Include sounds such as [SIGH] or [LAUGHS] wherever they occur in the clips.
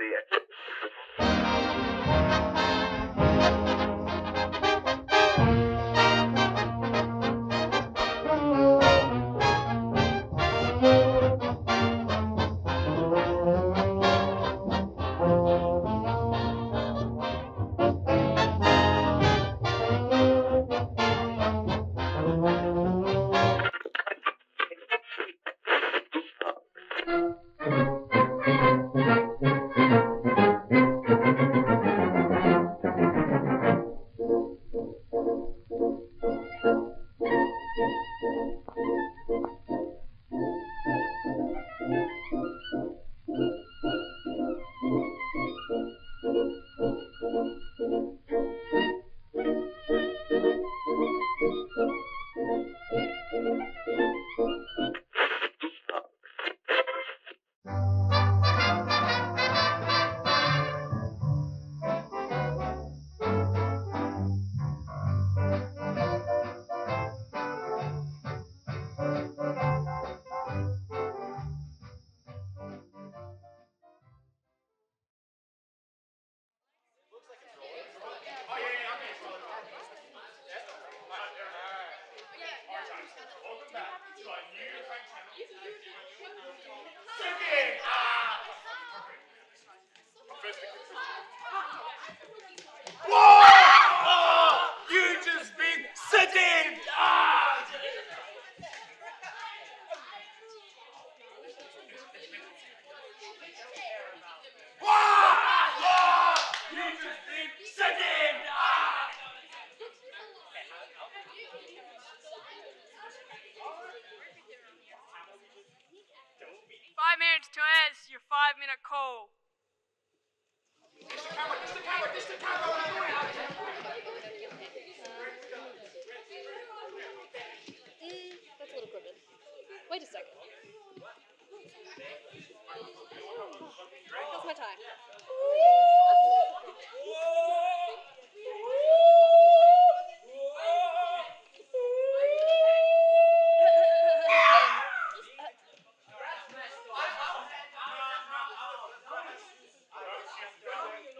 the five minute call. Mm, that's a little crooked. Wait a second. How's my tie?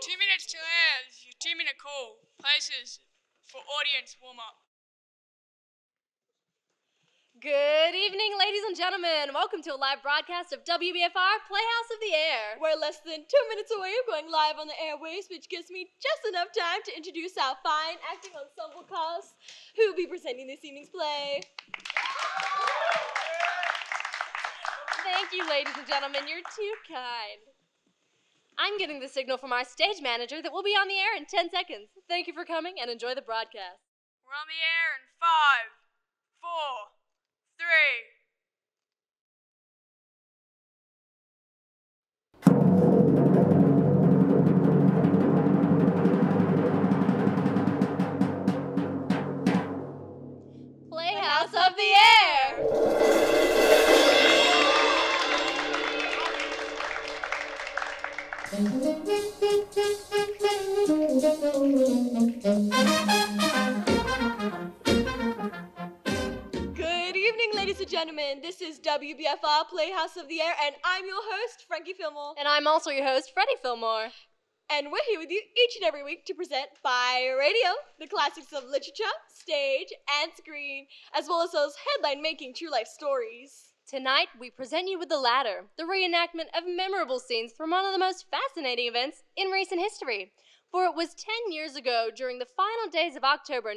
Two minutes to answer your two minute call. Places for audience warm up. Good evening, ladies and gentlemen. Welcome to a live broadcast of WBFR Playhouse of the Air. We're less than two minutes away of going live on the airways, which gives me just enough time to introduce our fine acting ensemble cast who will be presenting this evening's play. Thank you, ladies and gentlemen. You're too kind. I'm getting the signal from our stage manager that we'll be on the air in 10 seconds. Thank you for coming and enjoy the broadcast. We're on the air in five, four, three. This is WBFR Playhouse of the Air, and I'm your host, Frankie Fillmore. And I'm also your host, Freddie Fillmore. And we're here with you each and every week to present by radio the classics of literature, stage, and screen, as well as those headline making true life stories. Tonight, we present you with The latter, the reenactment of memorable scenes from one of the most fascinating events in recent history. For it was 10 years ago, during the final days of October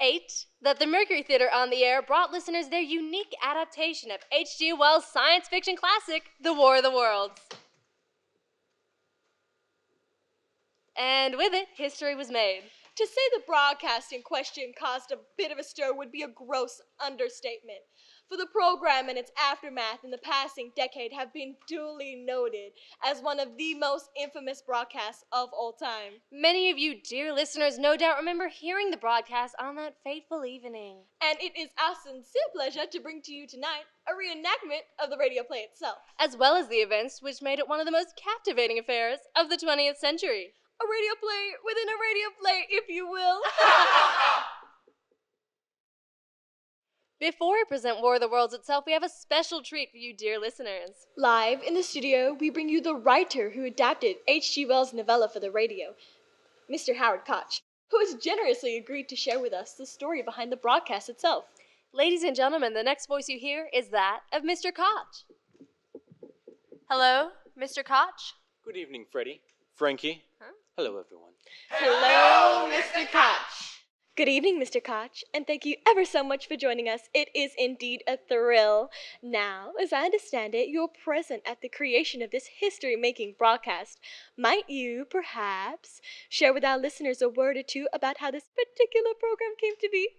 1938, that the Mercury Theater on the Air brought listeners their unique adaptation of H.G. Wells' science fiction classic, The War of the Worlds. And with it, history was made. To say the broadcast in question caused a bit of a stir would be a gross understatement. For the program and its aftermath in the passing decade have been duly noted as one of the most infamous broadcasts of all time. Many of you, dear listeners, no doubt remember hearing the broadcast on that fateful evening. And it is our sincere pleasure to bring to you tonight a reenactment of the radio play itself. as well as the events which made it one of the most captivating affairs of the 20th century. A radio play within a radio play, if you will. [LAUGHS] Before we present War of the Worlds itself, we have a special treat for you, dear listeners. Live in the studio, we bring you the writer who adapted H.G. Wells' novella for the radio, Mr. Howard Koch, who has generously agreed to share with us the story behind the broadcast itself. Ladies and gentlemen, the next voice you hear is that of Mr. Koch. Hello, Mr. Koch? Good evening, Freddie. Frankie. Huh? Hello, everyone. Hello, Mr. Koch. Good evening, Mr. Koch, and thank you ever so much for joining us. It is indeed a thrill. Now, as I understand it, you're present at the creation of this history making broadcast. Might you, perhaps, share with our listeners a word or two about how this particular program came to be?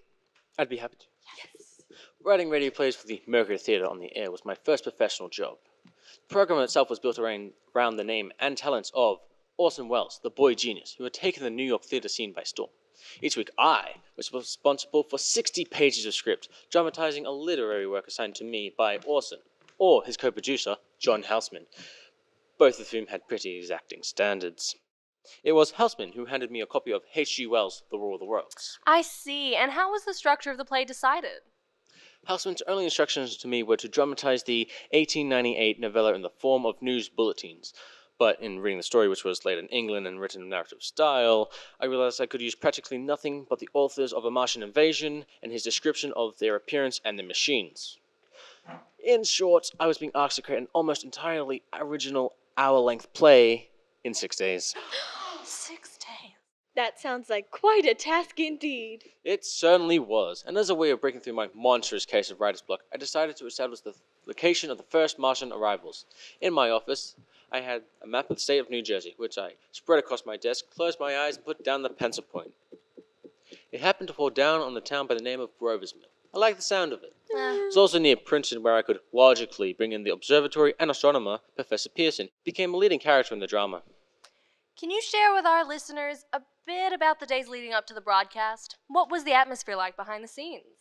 I'd be happy to. Yes. Writing radio plays for the Mercury Theatre on the air was my first professional job. The program itself was built around, around the name and talents of Orson Welles, the boy genius, who had taken the New York theatre scene by storm. Each week, I was responsible for 60 pages of script, dramatizing a literary work assigned to me by Orson, or his co producer, John Houseman, both of whom had pretty exacting standards. It was Houseman who handed me a copy of H.G. Wells' The War of the Worlds. I see. And how was the structure of the play decided? Houseman's early instructions to me were to dramatize the 1898 novella in the form of news bulletins. But in reading the story, which was laid in England and written in narrative style, I realized I could use practically nothing but the authors of A Martian Invasion and his description of their appearance and their machines. In short, I was being asked to create an almost entirely original hour length play in six days. [GASPS] Six days. That sounds like quite a task indeed. It certainly was, and as a way of breaking through my monstrous case of writer's block, I decided to establish the location of the first Martian arrivals. In my office, I had a map of the state of New Jersey, which I spread across my desk, closed my eyes, and put down the pencil point. It happened to fall down on the town by the name of Grover's Mill. I liked the sound of it. Uh, It's also near Princeton, where I could logically bring in the observatory and astronomer, Professor Pearson, became a leading character in the drama. can you share with our listeners a bit about the days leading up to the broadcast? What was the atmosphere like behind the scenes?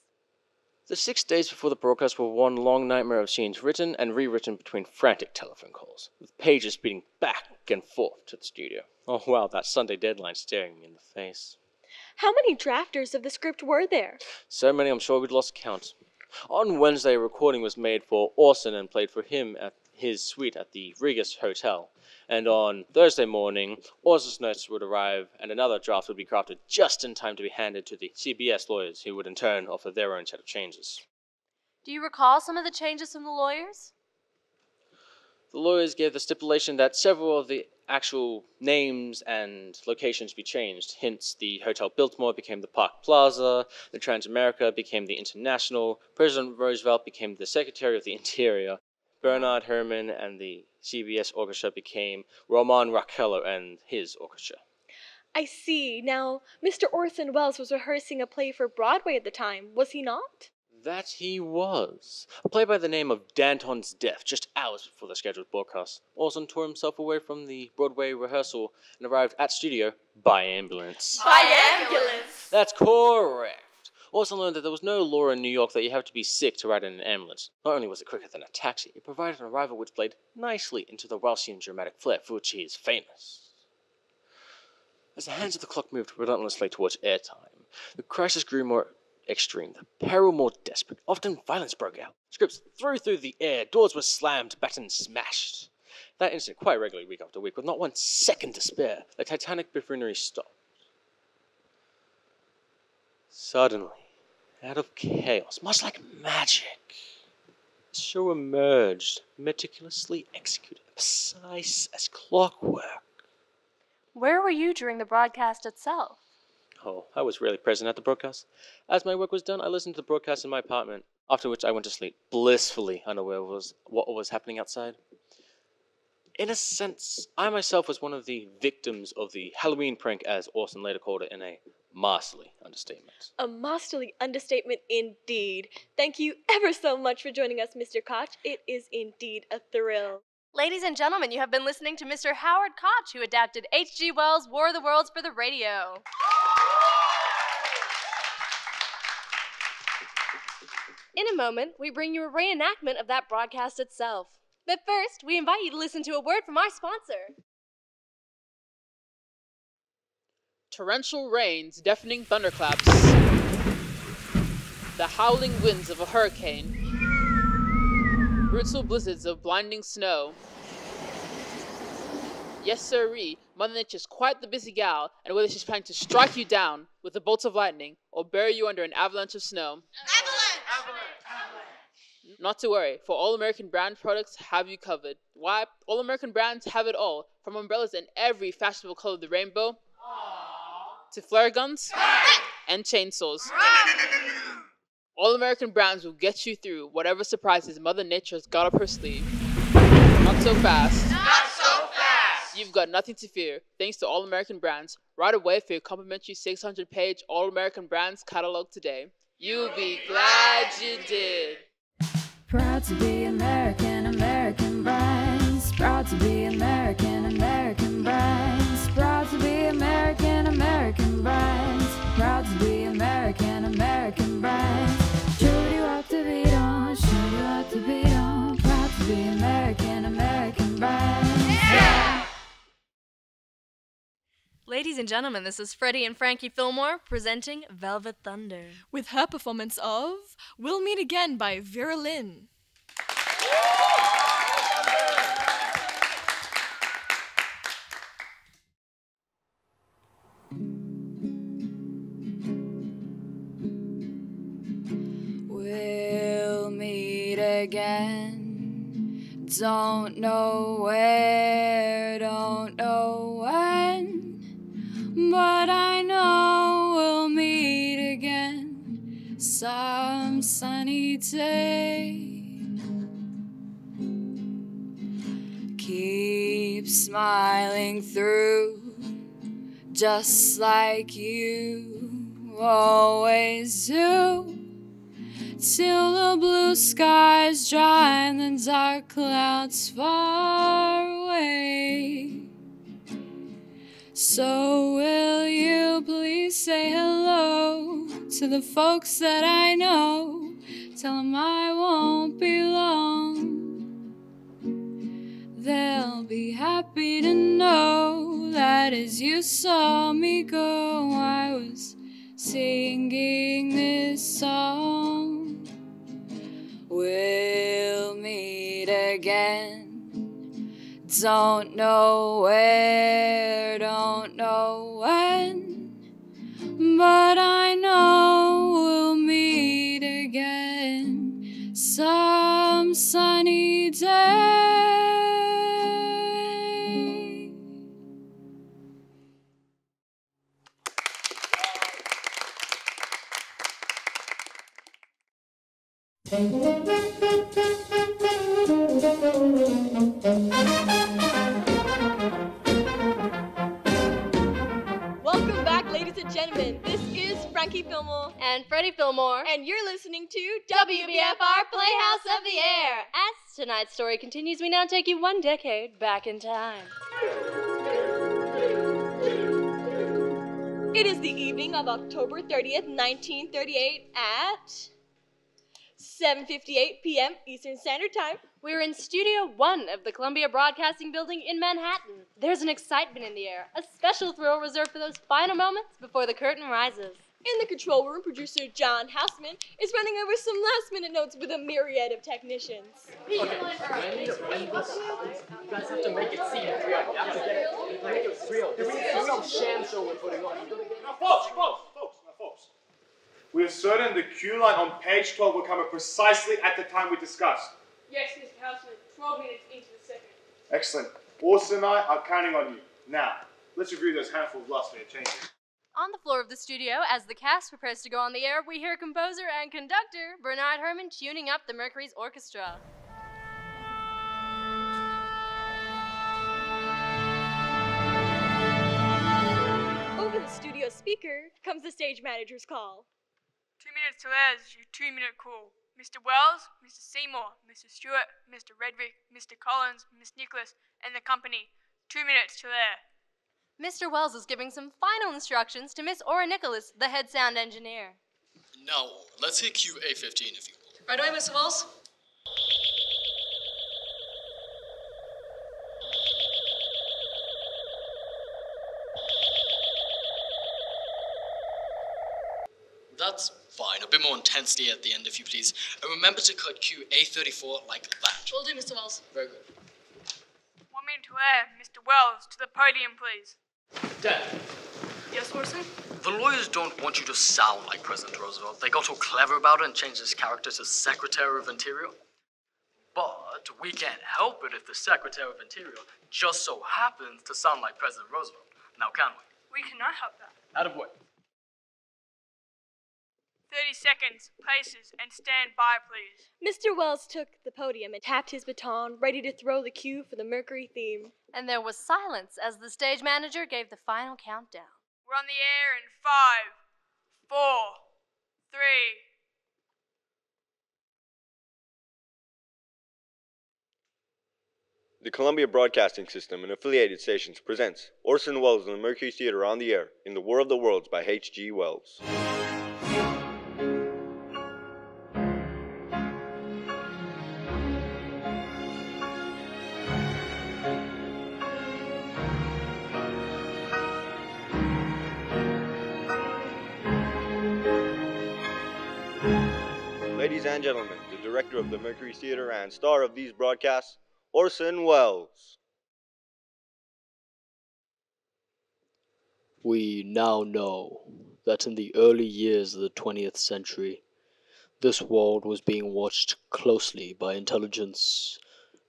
The six days before the broadcast were one long nightmare of scenes written and rewritten between frantic telephone calls, with pages speeding back and forth to the studio. Oh wow, that Sunday deadline staring me in the face. How many drafters of the script were there? So many I'm sure we'd lost count. On Wednesday, a recording was made for Orson and played for him at his suite at the Regis Hotel. And on Thursday morning, Orson's notes would arrive, and another draft would be crafted just in time to be handed to the CBS lawyers, who would in turn offer their own set of changes. Do you recall some of the changes from the lawyers? The lawyers gave the stipulation that several of the actual names and locations be changed. Hence, the Hotel Biltmore became the Park Plaza, the Transamerica became the International, President Roosevelt became the Secretary of the Interior, Bernard Herrmann and the CBS Orchestra became Roman Raquello and his orchestra. I see. Now, Mr. Orson Welles was rehearsing a play for Broadway at the time, was he not? That he was. A play by the name of Danton's Death, just hours before the scheduled broadcast. Orson tore himself away from the Broadway rehearsal and arrived at studio by ambulance. By ambulance. That's correct. Orson learned that there was no law in New York that you have to be sick to ride in an ambulance. Not only was it quicker than a taxi, it provided an arrival which played nicely into the Wellesian dramatic flair for which he is famous. As the hands of the clock moved relentlessly towards airtime, the crisis grew more extreme, the peril more desperate. Often violence broke out. Scripts threw through the air, doors were slammed, battens smashed. That instant, quite regularly, week after week, with not one second to spare, the titanic buffoonery stopped. Suddenly, out of chaos, much like magic, the show emerged, meticulously executed, precise as clockwork. Where were you during the broadcast itself? Oh, I was rarely present at the broadcast. As my work was done, I listened to the broadcast in my apartment, after which I went to sleep, blissfully unaware was what was happening outside. In a sense, I myself was one of the victims of the Halloween prank, as Orson later called it in a masterly understatement. A masterly understatement indeed. Thank you ever so much for joining us, Mr. Koch. It is indeed a thrill. Ladies and gentlemen, you have been listening to Mr. Howard Koch, who adapted H.G. Wells' War of the Worlds for the radio. In a moment, we bring you a reenactment of that broadcast itself. But first, we invite you to listen to a word from our sponsor. Torrential rains, deafening thunderclaps. the howling winds of a hurricane, brutal blizzards of blinding snow. Yes, sirree, Mother Nature's quite the busy gal, and whether she's planning to strike you down with a bolt of lightning or bury you under an avalanche of snow. Avalanche! avalanche! Not to worry, for All American brand products have you covered. Why? All American brands have it all, from umbrellas in every fashionable color of the rainbow to flare guns and chainsaws. All American brands will get you through whatever surprises Mother Nature has got up her sleeve. Not so fast. Not so fast. You've got nothing to fear thanks to All American Brands. Right away for your complimentary 600 page All American Brands catalog today. You'll be glad you did. Proud to be American, American brands. Proud to be American, American brands. Proud to be American, American brands. Proud to be American, American brands. Show you what to beat on, show you what to beat on. Proud to be American, American brands. Yeah! Ladies and gentlemen, this is Freddie and Frankie Fillmore presenting Velvet Thunder. with her performance of We'll Meet Again by Vera Lynn. Again. Don't know where, don't know when, but I know we'll meet again some sunny day. Keep smiling through, just like you always do till the blue skies dry and the dark clouds far away. So, will you please say hello to the folks that I know? Tell them I won't be long. They'll be happy to know that as you saw me go, I was singing this song. We'll meet again. Don't know where, don't know when, but I know we'll meet again some sunny day. Welcome back, ladies and gentlemen. This is Frankie Fillmore, And Freddie Fillmore. and you're listening to WBFR Playhouse of the Air. As tonight's story continues, we now take you one decade back in time. It is the evening of October 30th, 1938 at 7:58 p.m. Eastern Standard Time. We're in Studio One of the Columbia Broadcasting Building in Manhattan. There's an excitement in the air, a special thrill reserved for those final moments before the curtain rises. In the control room, producer John Houseman is running over some last-minute notes with a myriad of technicians. You guys have to make it seem real. You have to get it, make it real. This is some sham show we're putting on. Now, folks, folks, folks, now, folks. We are certain the cue line on page 12 will come up precisely at the time we discussed. Yes, Mr. Houseman, 12 minutes into the second. Excellent. Orson and I are counting on you. Now, let's review those handful of last minute changes. On the floor of the studio, as the cast prepares to go on the air, we hear composer and conductor Bernard Herrmann tuning up the Mercury's orchestra. Over the studio speaker comes the stage manager's call. Two minutes to air your two minute call. Mr. Welles, Mr. Seymour, Mr. Stewart, Mr. Readick, Mr. Collins, Miss Nicholas, and the company. Two minutes to air. Mr. Welles is giving some final instructions to Miss Ora Nicholas, the head sound engineer. Now, let's hit QA15 if you will. Right away, Mr. Welles. That's fine. A bit bit more intensity at the end, if you please. And remember to cut cue A34 like that. Will do, Mr. Welles. Very good. One minute to air. Mr. Welles, to the podium, please. Dan, Yes, Orson? the lawyers don't want you to sound like President Roosevelt. They got all clever about it and changed his character to Secretary of Interior. But we can't help it if the Secretary of Interior just so happens to sound like President Roosevelt. Now, can we? We cannot help that. Out of way. 30 seconds, places, and stand by, please. Mr. Welles took the podium and tapped his baton, ready to throw the cue for the Mercury theme. And there was silence as the stage manager gave the final countdown. We're on the air in five, four, three. The Columbia Broadcasting System and affiliated stations presents Orson Welles and the Mercury Theater on the air in The War of the Worlds by H.G. Wells. And gentlemen, the director of the Mercury Theater and star of these broadcasts, Orson Welles. We now know that in the early years of the 20th century, this world was being watched closely by intelligence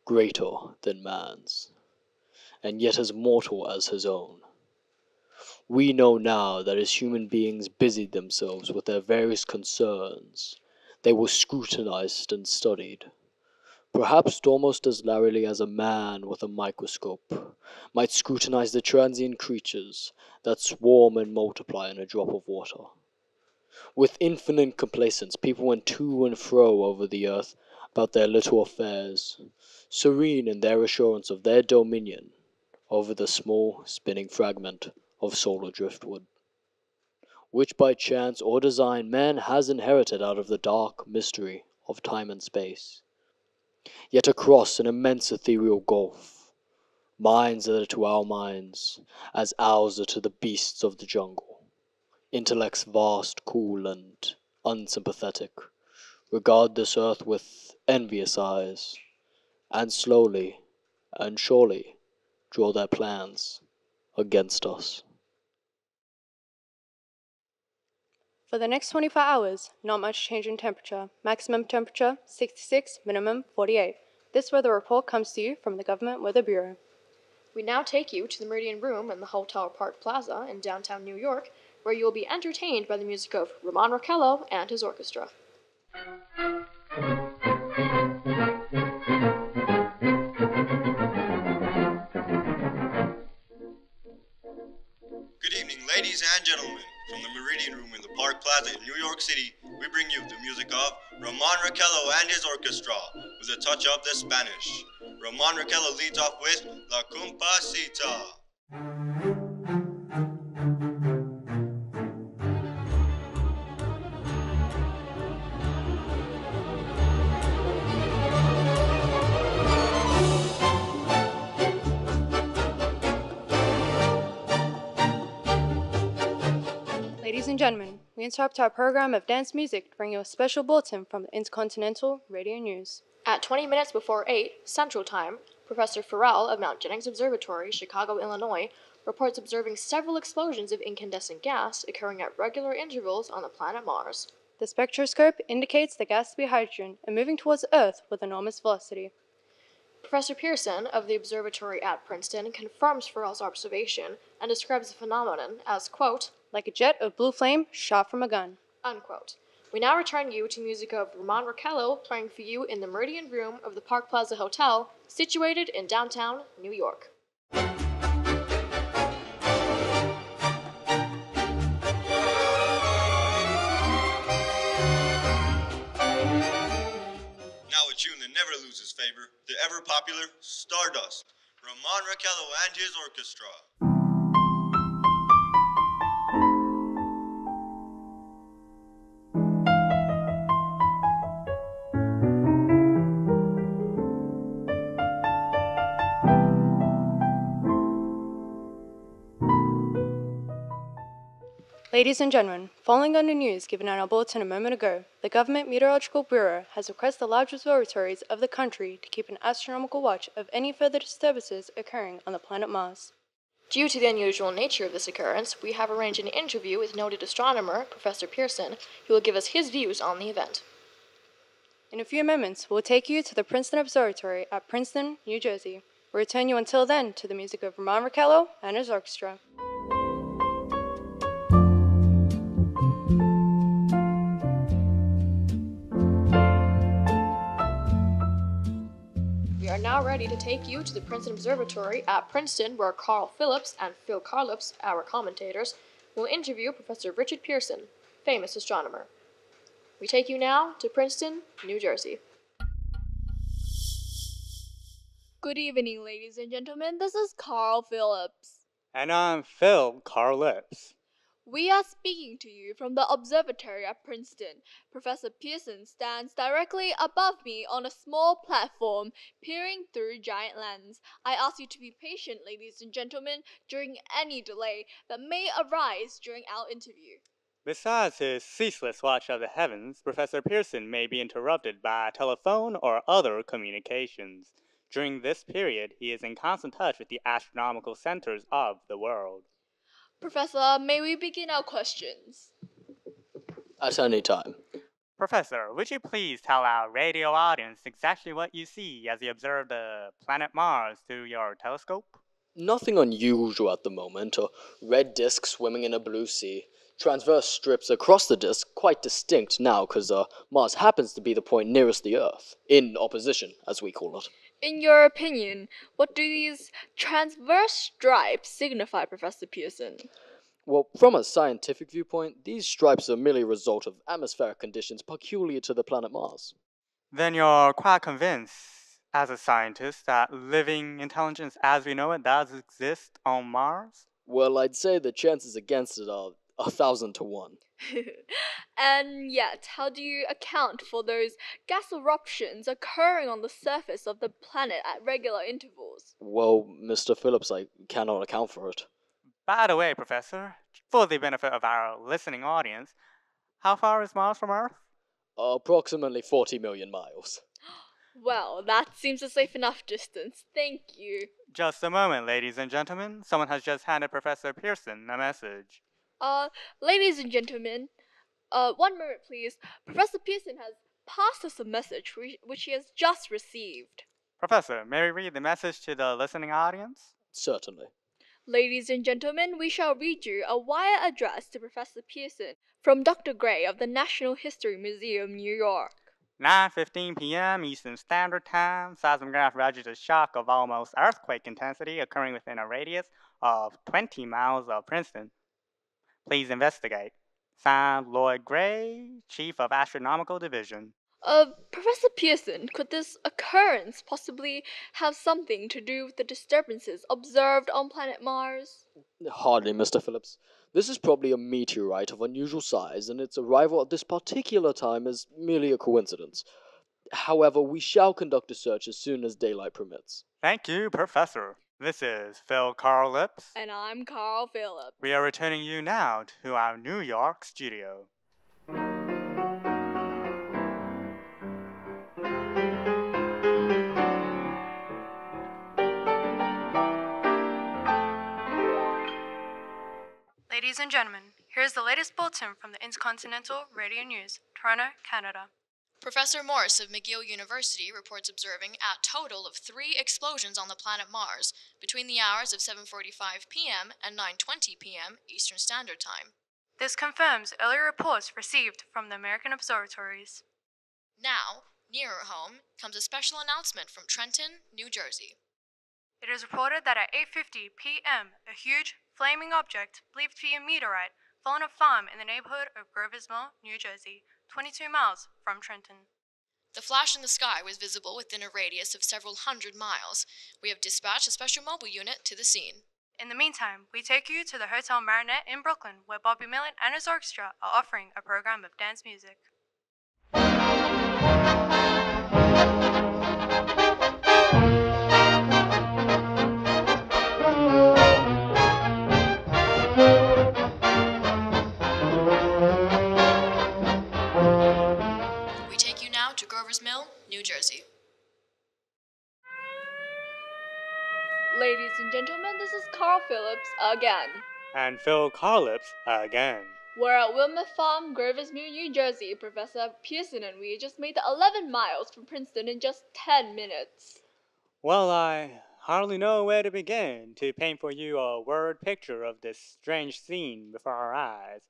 greater than man's, and yet as mortal as his own. We know now that as human beings busied themselves with their various concerns, they were scrutinized and studied. Perhaps almost as narrowly as a man with a microscope might scrutinize the transient creatures that swarm and multiply in a drop of water. With infinite complacence, people went to and fro over the earth about their little affairs, serene in their assurance of their dominion over the small spinning fragment of solar driftwood, which by chance or design man has inherited out of the dark mystery of time and space. Yet across an immense ethereal gulf, minds that are to our minds as owls are to the beasts of the jungle, intellects vast, cool, and unsympathetic, regard this earth with envious eyes, and slowly and surely draw their plans against us. For the next 24 hours, not much change in temperature. Maximum temperature 66, minimum 48. This weather report comes to you from the Government Weather Bureau. We now take you to the Meridian Room in the Hotel Park Plaza in downtown New York, where you will be entertained by the music of Ramon Raquello and his orchestra. Good evening, ladies and gentlemen. From the Meridian Room in the Park Plaza in New York City, we bring you the music of Ramon Raquello and his orchestra, with a touch of the Spanish. Ramon Raquello leads off with La Cumparsita. And gentlemen, we interrupt our program of dance music to bring you a special bulletin from the Intercontinental Radio News. At 20 minutes before 8 Central Time, Professor Farrell of Mount Jennings Observatory, Chicago, Illinois, reports observing several explosions of incandescent gas occurring at regular intervals on the planet Mars. The spectroscope indicates the gas to be hydrogen and moving towards Earth with enormous velocity. Professor Pearson of the observatory at Princeton confirms Farrell's observation and describes the phenomenon as, quote, like a jet of blue flame shot from a gun. Unquote. We now return you to music of Ramon Raquello playing for you in the Meridian Room of the Park Plaza Hotel, situated in downtown New York. Now a tune that never loses favor, the ever popular Stardust. Ramon Raquello and his orchestra. Ladies and gentlemen, Following on the news given on our bulletin a moment ago, the Government Meteorological Bureau has requested the large observatories of the country to keep an astronomical watch of any further disturbances occurring on the planet Mars. Due to the unusual nature of this occurrence, we have arranged an interview with noted astronomer Professor Pearson, who will give us his views on the event. In a few moments, we'll take you to the Princeton Observatory at Princeton, New Jersey. We'll return you until then to the music of Ramon Raquello and his orchestra. Now ready to take you to the Princeton Observatory at Princeton, where Carl Phillips and Phil Carlips, our commentators, will interview Professor Richard Pearson, famous astronomer. We take you now to Princeton, New Jersey. Good evening, ladies and gentlemen. This is Carl Phillips. And I'm Phil Carlips. We are speaking to you from the observatory at Princeton. Professor Pearson stands directly above me on a small platform, peering through giant lens. I ask you to be patient, ladies and gentlemen, during any delay that may arise during our interview. Besides his ceaseless watch of the heavens, Professor Pearson may be interrupted by telephone or other communications. During this period, he is in constant touch with the astronomical centers of the world. Professor, may we begin our questions? At any time. Professor, would you please tell our radio audience exactly what you see as you observe the planet Mars through your telescope? Nothing unusual at the moment. A red disk swimming in a blue sea. Transverse strips across the disk, quite distinct now, because uh, Mars happens to be the point nearest the Earth. In opposition, as we call it. In your opinion, what do these transverse stripes signify, Professor Pearson? Well, from a scientific viewpoint, these stripes are merely a result of atmospheric conditions peculiar to the planet Mars. Then you're quite convinced, as a scientist, that living intelligence as we know it does exist on Mars? Well, I'd say the chances against it are a thousand to one. [LAUGHS] and yet, how do you account for those gas eruptions occurring on the surface of the planet at regular intervals? Well, Mr. Phillips, I cannot account for it. By the way, Professor, for the benefit of our listening audience, how far is Mars from Earth? Approximately 40 million miles. [GASPS] Well, that seems a safe enough distance. Thank you. Just a moment, ladies and gentlemen. Someone has just handed Professor Pearson a message. Uh, ladies and gentlemen, uh, one moment, please. Professor Pearson has passed us a message which he has just received. Professor, may we read the message to the listening audience? Certainly. Ladies and gentlemen, we shall read you a wire address to Professor Pearson from Dr. Gray of the National History Museum, New York. 9:15 p.m. Eastern Standard Time. Seismograph registers shock of almost earthquake intensity occurring within a radius of 20 miles of Princeton. Please investigate. Signed, Lloyd Gray, Chief of Astronomical Division. Uh, Professor Pearson, could this occurrence possibly have something to do with the disturbances observed on planet Mars? Hardly, Mr. Phillips. This is probably a meteorite of unusual size, and its arrival at this particular time is merely a coincidence. However, we shall conduct a search as soon as daylight permits. Thank you, Professor. This is Phil Carlips. And I'm Carl Phillips. We are returning you now to our New York studio. Ladies and gentlemen, here's the latest bulletin from the Intercontinental Radio News, Toronto, Canada. Professor Morse of McGill University reports observing a total of three explosions on the planet Mars between the hours of 7:45 p.m. and 9:20 p.m. Eastern Standard Time. This confirms earlier reports received from the American observatories. Now, nearer home comes a special announcement from Trenton, New Jersey. It is reported that at 8:50 p.m., a huge flaming object believed to be a meteorite fell on a farm in the neighborhood of Grover's Mill, New Jersey, 22 miles from Trenton. The flash in the sky was visible within a radius of several hundred miles. We have dispatched a special mobile unit to the scene. In the meantime, we take you to the Hotel Marinette in Brooklyn, where Bobby Millen and his orchestra are offering a program of dance music. New Jersey. Ladies and gentlemen, this is Carl Phillips again. And Phil Carlips again. We're at Wilmuth Farm, Grover's Mill, New Jersey. Professor Pearson and we just made the 11 miles from Princeton in just 10 minutes. Well, I hardly know where to begin to paint for you a word picture of this strange scene before our eyes,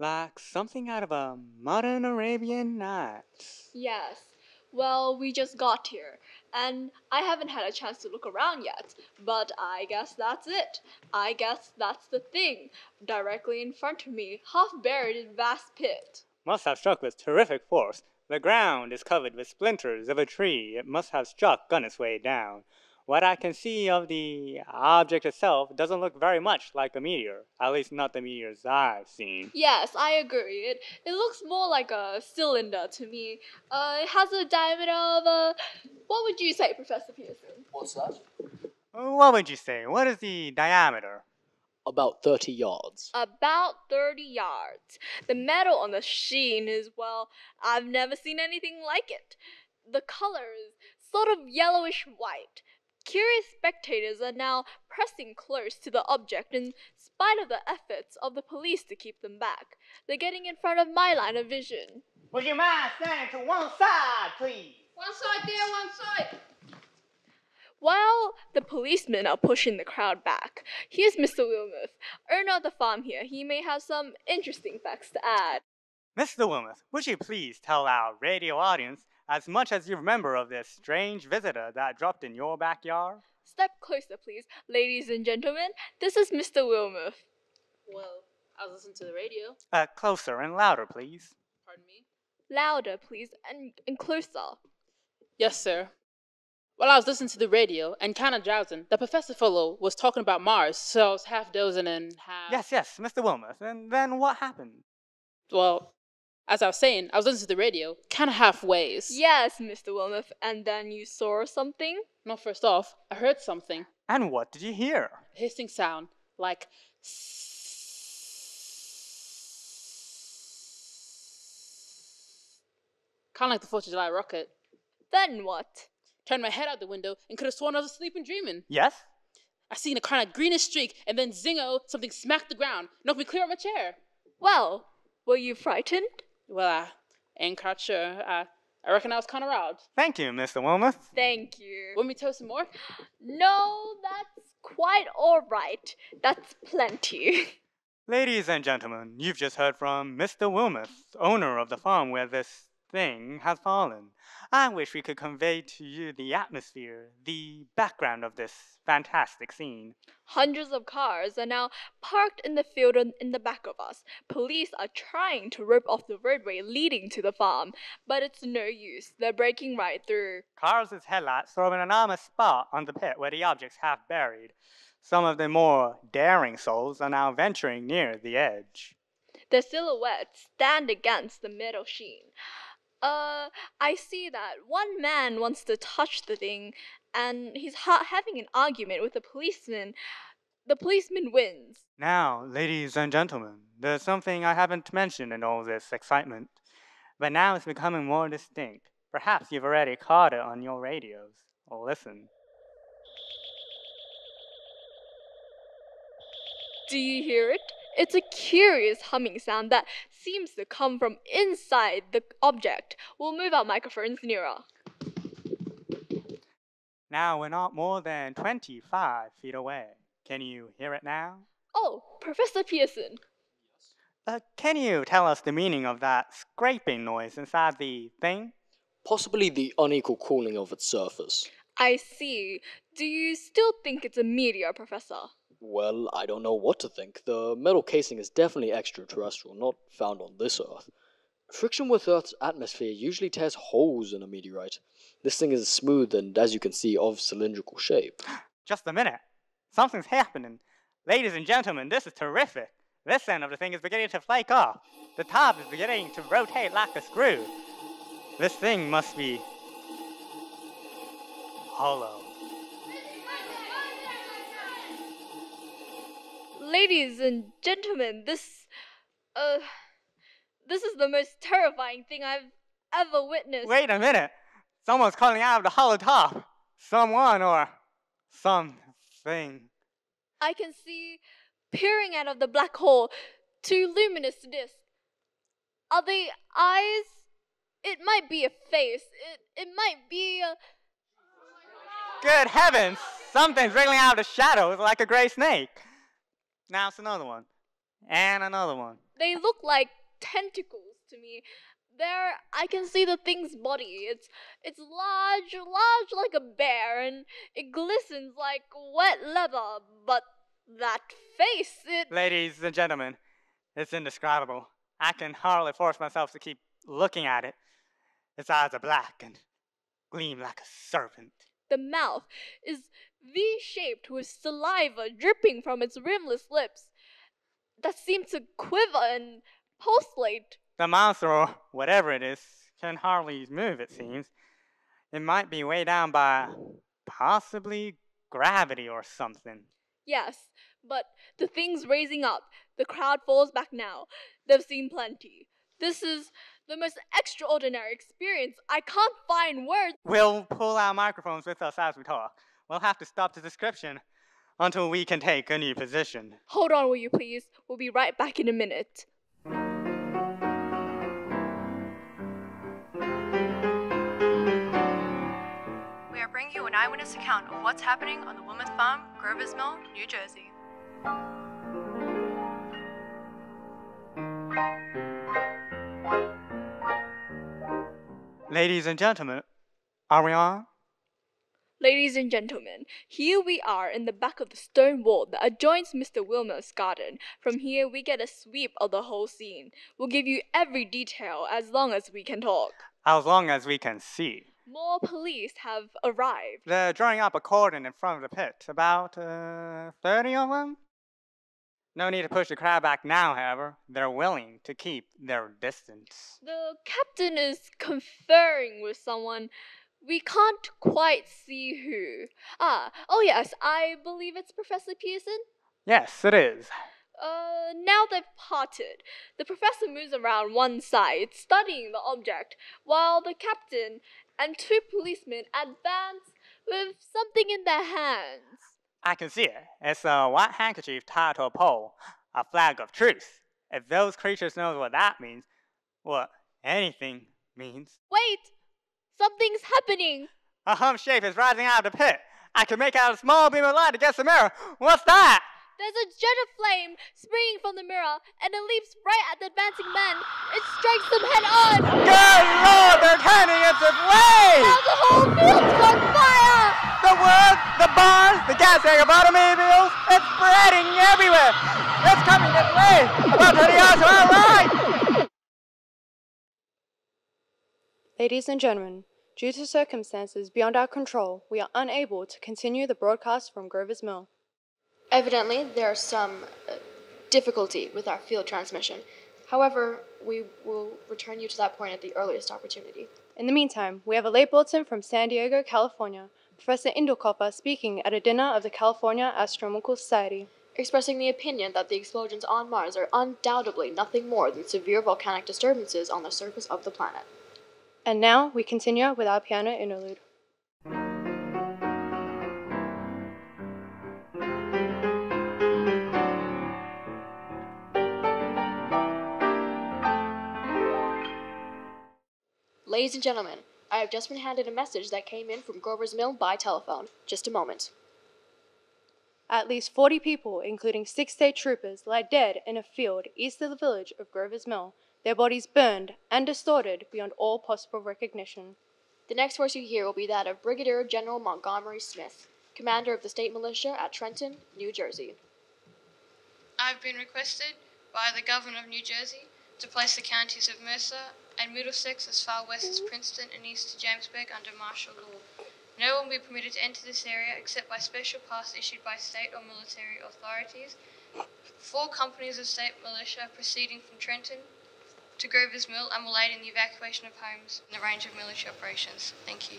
like something out of a modern Arabian Nights. Yes. Well, we just got here, and I haven't had a chance to look around yet, but I guess that's it. I guess that's the thing. Directly in front of me, half buried in vast pit. Must have struck with terrific force. The ground is covered with splinters of a tree it must have struck on its way down. What I can see of the object itself doesn't look very much like a meteor, at least not the meteors I've seen. Yes, I agree. It it looks more like a cylinder to me. Uh, it has a diameter of uh, what would you say, Professor Pearson? What's that? What would you say? What is the diameter? About 30 yards. About 30 yards. The metal on the sheen is, well, I've never seen anything like it. The color is sort of yellowish white. Curious spectators are now pressing close to the object in spite of the efforts of the police to keep them back. They're getting in front of my line of vision. Would you mind standing to one side, please? One side there, one side. While the policemen are pushing the crowd back, here's Mr. Wilmuth, owner of the farm here. He may have some interesting facts to add. Mr. Wilmuth, would you please tell our radio audience as much as you remember of this strange visitor that dropped in your backyard? Step closer, please. Ladies and gentlemen, this is Mr. Wilmuth. Well, I was listening to the radio. Uh, closer and louder, please. Pardon me? Louder, please, and, and closer. Yes, sir. While I was listening to the radio and kind of drowsing, the professor fellow was talking about Mars, so I was half dozing and half. Yes, yes, Mr. Wilmuth. And then what happened? Well, as I was saying, I was listening to the radio, kind of halfways. Yes, Mr. Wilmuth, and then you saw something? No, first off, I heard something. And what did you hear? A hissing sound, like. Kind of like the 4th of July rocket. Then what? Turned my head out the window and could have sworn I was asleep and dreaming. Yes? I seen a kind of greenish streak, and then zingo, something smacked the ground, knocked me clear off my chair. Well, were you frightened? Well, I ain't quite sure. I, I reckon I was kind of riled. Thank you, Mr. Wilmuth. Thank you. Want me to tell some more? No, that's quite all right. That's plenty. [LAUGHS] Ladies and gentlemen, you've just heard from Mr. Wilmuth, owner of the farm where this thing has fallen. I wish we could convey to you the atmosphere, the background of this fantastic scene. Hundreds of cars are now parked in the field in the back of us. Police are trying to rope off the roadway leading to the farm, but it's no use. They're breaking right through. Cars' headlights throw an enormous spot on the pit where the object's half buried. Some of the more daring souls are now venturing near the edge. Their silhouettes stand against the metal sheen. Uh, I see that one man wants to touch the thing, and he's ha- having an argument with the policeman. The policeman wins. Now, ladies and gentlemen, there's something I haven't mentioned in all this excitement, but now it's becoming more distinct. Perhaps you've already caught it on your radios. Or listen. Do you hear it? It's a curious humming sound that seems to come from inside the object. We'll move our microphones nearer. Now we're not more than 25 feet away. Can you hear it now? Oh, Professor Pearson. Uh, can you tell us the meaning of that scraping noise inside the thing? Possibly the unequal cooling of its surface. I see. Do you still think it's a meteor, Professor? Well, I don't know what to think. The metal casing is definitely extraterrestrial, not found on this Earth. Friction with Earth's atmosphere usually tears holes in a meteorite. This thing is smooth and, as you can see, of cylindrical shape. [GASPS] Just a minute. Something's happening. Ladies and gentlemen, this is terrific. This end of the thing is beginning to flake off. The top is beginning to rotate like a screw. This thing must be hollow. Ladies and gentlemen, this uh this is the most terrifying thing I've ever witnessed. Wait a minute. Someone's calling out of the hollow top. Someone or something. I can see peering out of the black hole two luminous discs. Are they eyes? It might be a face. It it might be a Good heavens! Something's wriggling out of the shadows like a gray snake. Now it's another one. And another one. they look like tentacles to me. There I can see the thing's body. It's it's large, large like a bear and it glistens like wet leather, but that face, it Ladies and gentlemen, it's indescribable. I can hardly force myself to keep looking at it. Its eyes are black and gleam like a serpent. the mouth is V-shaped with saliva dripping from its rimless lips that seem to quiver and pulsate. The monster, or whatever it is, can hardly move, it seems. It might be weighed down by possibly gravity or something. Yes, but the thing's raising up. The crowd falls back now. They've seen plenty. This is the most extraordinary experience. I can't find words. We'll pull our microphones with us as we talk. We'll have to stop the description until we can take a new position. Hold on, will you please? We'll be right back in a minute. We are bringing you an eyewitness account of what's happening on the Wilmuth Farm, Grover's Mill, New Jersey. Ladies and gentlemen, are we on? Ladies and gentlemen, here we are in the back of the stone wall that adjoins Mr. Wilmer's garden. From here, we get a sweep of the whole scene. We'll give you every detail as long as we can talk. As long as we can see. More police have arrived. They're drawing up a cordon in front of the pit. About uh, 30 of them? No need to push the crowd back now, however. They're willing to keep their distance. The captain is conferring with someone. We can't quite see who. Ah, oh yes, I believe it's Professor Pearson. Yes, it is. Uh, now they've parted. The professor moves around one side, studying the object, while the captain and two policemen advance with something in their hands. I can see it. It's a white handkerchief tied to a pole, a flag of truce. If those creatures know what that means, what anything means. Wait! Something's happening! A hump shape is rising out of the pit. I can make out a small beam of light against the mirror. What's that? There's a jet of flame springing from the mirror, and it leaps right at the advancing men. It strikes them head on! Good lord, they're turning its way! Now the whole field's on fire! The wood, the barns, the gas automobiles, it's spreading everywhere. It's coming this way. About 30 yards to our right. Ladies and gentlemen, due to circumstances beyond our control, we are unable to continue the broadcast from Grover's Mill. Evidently, there's some uh, difficulty with our field transmission. However, we will return you to that point at the earliest opportunity. In the meantime, we have a late bulletin from San Diego, California. Professor Indellkoffer speaking at a dinner of the California Astronomical Society. Expressing the opinion that the explosions on Mars are undoubtedly nothing more than severe volcanic disturbances on the surface of the planet. And now we continue with our piano interlude. Ladies and gentlemen, I have just been handed a message that came in from Grover's Mill by telephone. Just a moment. At least 40 people, including six state troopers, lie dead in a field east of the village of Grover's Mill, their bodies burned and distorted beyond all possible recognition. The next voice you hear will be that of Brigadier General Montgomery Smith, commander of the state militia at Trenton, New Jersey. I've been requested by the governor of New Jersey to place the counties of Mercer and Middlesex as far west as Princeton and east to Jamesburg under martial law. No one will be permitted to enter this area except by special pass issued by state or military authorities. Four companies of state militia proceeding from Trenton to Grover's Mill and will aid in the evacuation of homes and the range of military operations. Thank you.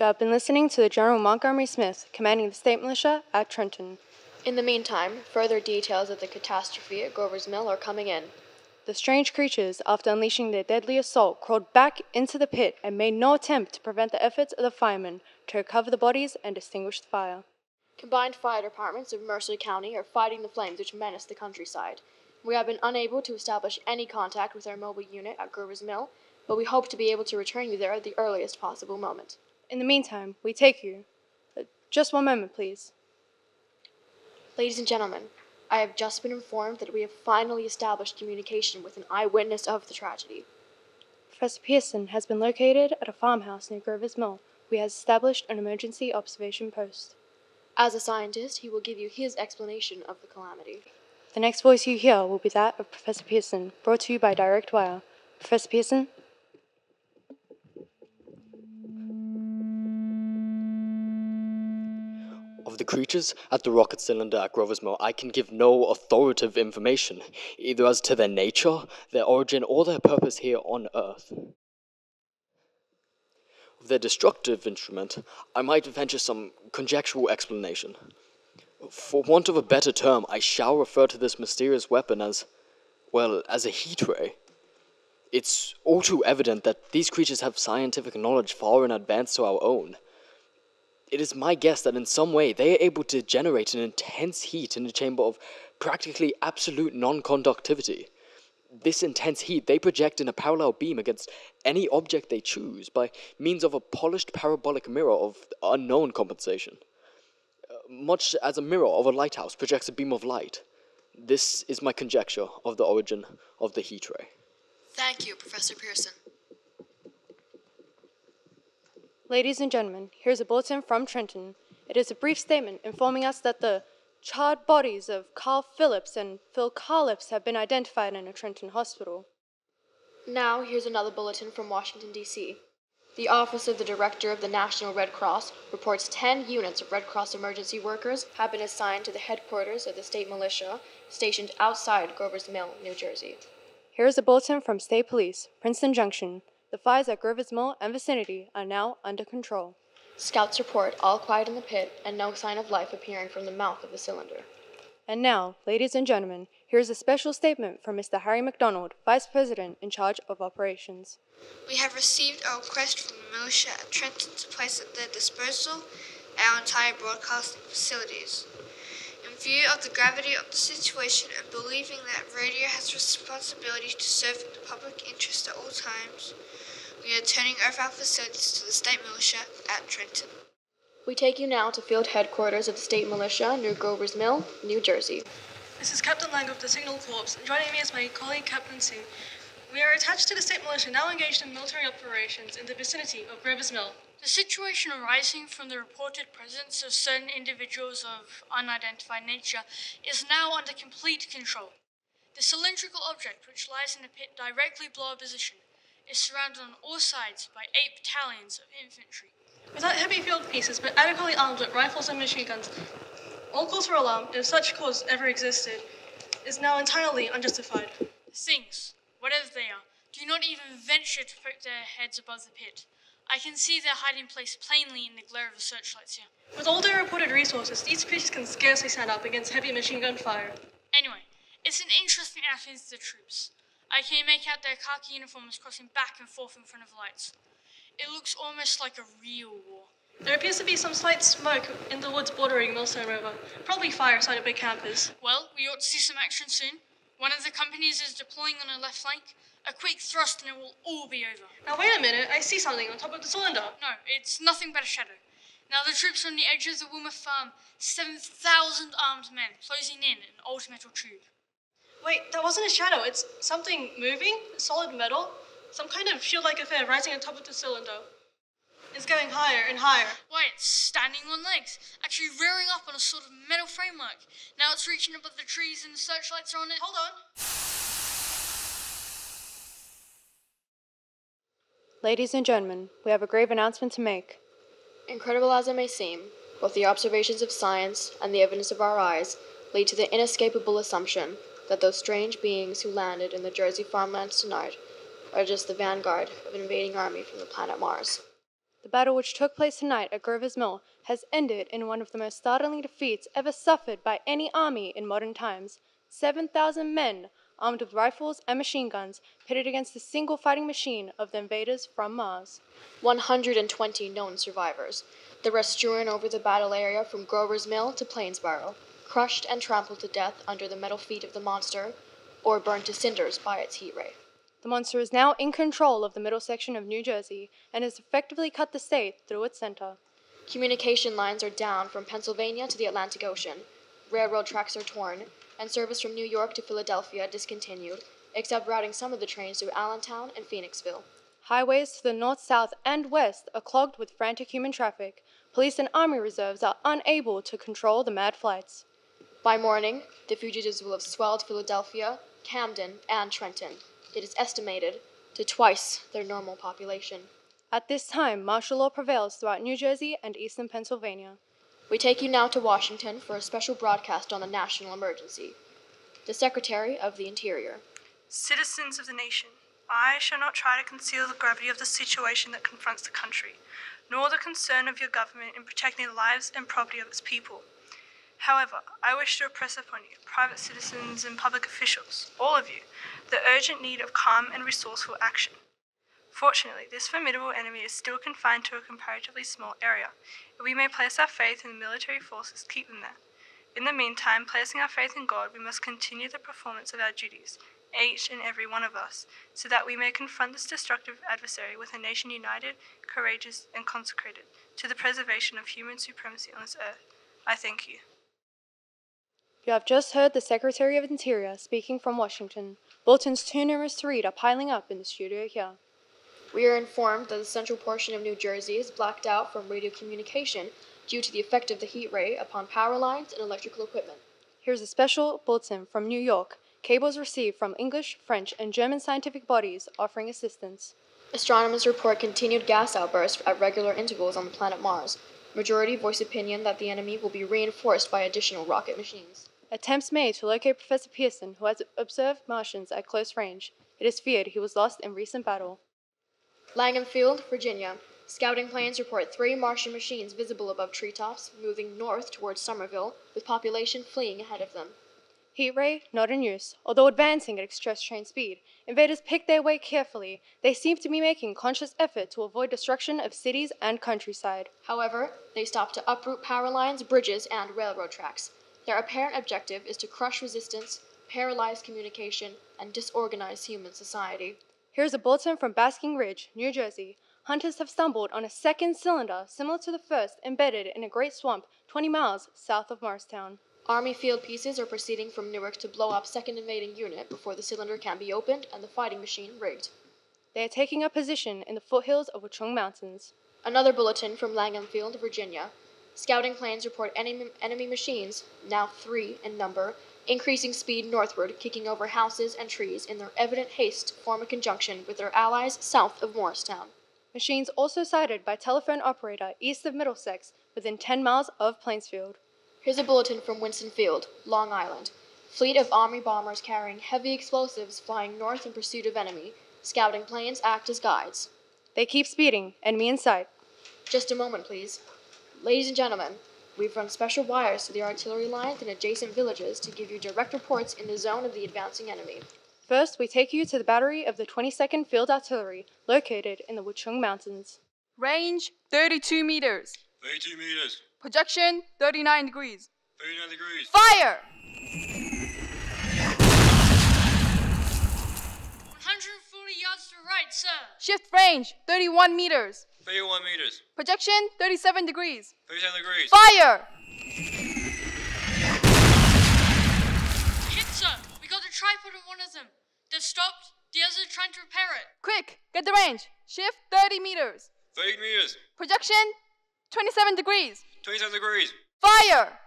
You have been listening to the General Montgomery Smith, commanding the state militia at Trenton. In the meantime, further details of the catastrophe at Grover's Mill are coming in. The strange creatures, after unleashing their deadly assault, crawled back into the pit and made no attempt to prevent the efforts of the firemen to recover the bodies and extinguish the fire. Combined fire departments of Mercer County are fighting the flames which menace the countryside. We have been unable to establish any contact with our mobile unit at Grover's Mill, but we hope to be able to return you there at the earliest possible moment. In the meantime, we take you. Uh, just one moment, please. Ladies and gentlemen, I have just been informed that we have finally established communication with an eyewitness of the tragedy. Professor Pearson has been located at a farmhouse near Grover's Mill. We have established an emergency observation post. As a scientist, he will give you his explanation of the calamity. The next voice you hear will be that of Professor Pearson, brought to you by Direct Wire. Professor Pearson? Of the creatures at the rocket cylinder at Grover's Mill, I can give no authoritative information, either as to their nature, their origin, or their purpose here on Earth. Of their destructive instrument, I might venture some conjectural explanation. For want of a better term, I shall refer to this mysterious weapon as, well, as a heat ray. It's all too evident that these creatures have scientific knowledge far in advance to our own. It is my guess that in some way they are able to generate an intense heat in a chamber of practically absolute non conductivity. This intense heat they project in a parallel beam against any object they choose by means of a polished parabolic mirror of unknown compensation. Much as a mirror of a lighthouse projects a beam of light. This is my conjecture of the origin of the heat ray. Thank you, Professor Pearson. Ladies and gentlemen, here's a bulletin from Trenton. It is a brief statement informing us that the charred bodies of Carl Phillips and Phil Carlips have been identified in a Trenton hospital. Now, here's another bulletin from Washington, D.C. The Office of the Director of the National Red Cross reports 10 units of Red Cross emergency workers have been assigned to the headquarters of the state militia stationed outside Grover's Mill, New Jersey. Here is a bulletin from State Police, Princeton Junction. The fires at Grover's Mill and vicinity are now under control. Scouts report all quiet in the pit and no sign of life appearing from the mouth of the cylinder. And now, ladies and gentlemen, here is a special statement from Mr. Harry McDonald, Vice President in charge of operations. We have received a request from the militia at Trenton to place at their disposal our entire broadcasting facilities. In view of the gravity of the situation and believing that radio has responsibility to serve the public interest at all times, we are turning over our facilities to the state militia at Trenton. We take you now to field headquarters of the state militia near Grover's Mill, New Jersey. This is Captain Lang of the Signal Corps, and joining me is my colleague Captain Singh. We are attached to the state militia now engaged in military operations in the vicinity of Grover's Mill. The situation arising from the reported presence of certain individuals of unidentified nature is now under complete control. The cylindrical object which lies in the pit directly below our position is surrounded on all sides by eight battalions of infantry. Without heavy field pieces, but adequately armed with rifles and machine guns, all calls for alarm, if such cause ever existed, is now entirely unjustified. Things, whatever they are, do not even venture to poke their heads above the pit. I can see their hiding place plainly in the glare of the searchlights here. With all their reported resources, these creatures can scarcely stand up against heavy machine gun fire. Anyway, it's an interesting outfit to the troops. I can make out their khaki uniforms crossing back and forth in front of the lights. It looks almost like a real war. There appears to be some slight smoke in the woods bordering Millstone River. Probably fire side of big campus. Well, we ought to see some action soon. One of the companies is deploying on our left flank. A quick thrust and it will all be over. Now wait a minute, I see something on top of the cylinder. No, it's nothing but a shadow. Now the troops are on the edge of the Wilmer farm, 7,000 armed men closing in an old metal tube. Wait, that wasn't a shadow. It's something moving, solid metal, some kind of shield-like affair rising on top of the cylinder. It's going higher and higher. Why, it's standing on legs, actually rearing up on a sort of metal framework. Now it's reaching above the trees and the searchlights are on it. Hold on. Ladies and gentlemen, we have a grave announcement to make. Incredible as it may seem, both the observations of science and the evidence of our eyes lead to the inescapable assumption that those strange beings who landed in the Jersey farmlands tonight are just the vanguard of an invading army from the planet Mars. The battle which took place tonight at Grover's Mill has ended in one of the most startling defeats ever suffered by any army in modern times. 7,000 men, armed with rifles and machine guns, pitted against the single fighting machine of the invaders from Mars. 120 known survivors. The rest strewn over the battle area from Grover's Mill to Plainsboro, crushed and trampled to death under the metal feet of the monster, or burned to cinders by its heat ray. The monster is now in control of the middle section of New Jersey and has effectively cut the state through its center. Communication lines are down from Pennsylvania to the Atlantic Ocean. Railroad tracks are torn, and service from New York to Philadelphia discontinued, except routing some of the trains through Allentown and Phoenixville. Highways to the north, south, and west are clogged with frantic human traffic. Police and army reserves are unable to control the mad flights. By morning, the fugitives will have swelled Philadelphia, Camden, and Trenton. It is estimated to twice their normal population. At this time, martial law prevails throughout New Jersey and eastern Pennsylvania. We take you now to Washington for a special broadcast on the national emergency. The Secretary of the Interior. Citizens of the nation, I shall not try to conceal the gravity of the situation that confronts the country, nor the concern of your government in protecting the lives and property of its people. However, I wish to impress upon you, private citizens and public officials, all of you, the urgent need of calm and resourceful action. Fortunately, this formidable enemy is still confined to a comparatively small area, and we may place our faith in the military forces keep them there. In the meantime, placing our faith in God, we must continue the performance of our duties, each and every one of us, so that we may confront this destructive adversary with a nation united, courageous, and consecrated to the preservation of human supremacy on this earth. I thank you. You have just heard the Secretary of Interior speaking from Washington. Bulletins too numerous to read are piling up in the studio here. We are informed that the central portion of New Jersey is blacked out from radio communication due to the effect of the heat ray upon power lines and electrical equipment. Here's a special bulletin from New York. Cables received from English, French, and German scientific bodies offering assistance. Astronomers report continued gas outbursts at regular intervals on the planet Mars. Majority voice opinion that the enemy will be reinforced by additional rocket machines. Attempts made to locate Professor Pearson, who has observed Martians at close range. It is feared he was lost in recent battle. Langham Field, Virginia. Scouting planes report three Martian machines visible above treetops, moving north towards Somerville, with population fleeing ahead of them. Heat ray not in use. Although advancing at express train speed, invaders pick their way carefully. They seem to be making conscious effort to avoid destruction of cities and countryside. However, they stop to uproot power lines, bridges, and railroad tracks. Their apparent objective is to crush resistance, paralyze communication, and disorganize human society. Here's a bulletin from Basking Ridge, New Jersey. Hunters have stumbled on a second cylinder similar to the first embedded in a great swamp 20 miles south of Morristown. Army field pieces are proceeding from Newark to blow up second invading unit before the cylinder can be opened and the fighting machine rigged. They are taking up position in the foothills of Watchung Mountains. Another bulletin from Langham Field, Virginia. Scouting planes report enemy, enemy machines, now three in number, increasing speed northward, kicking over houses and trees in their evident haste to form a conjunction with their allies south of Morristown. Machines also sighted by telephone operator east of Middlesex, within 10 miles of Plainsfield. Here's a bulletin from Winston Field, Long Island. Fleet of Army bombers carrying heavy explosives flying north in pursuit of enemy. Scouting planes act as guides. They keep speeding, enemy in sight. Just a moment, please. Ladies and gentlemen, we've run special wires to the artillery lines and adjacent villages to give you direct reports in the zone of the advancing enemy. First, we take you to the battery of the 22nd Field Artillery, located in the Watchung Mountains. Range 32 meters. 32 meters. Projection 39 degrees. 39 degrees. Fire! 140 yards to right, sir. Shift range 31 meters. 31 meters. Projection 37 degrees. 37 degrees. Fire! Hit, sir. We got a tripod on one of them. They've stopped. The others are trying to repair it. Quick, get the range. Shift 30 meters. 30 meters. Projection 27 degrees. 27 degrees. Fire!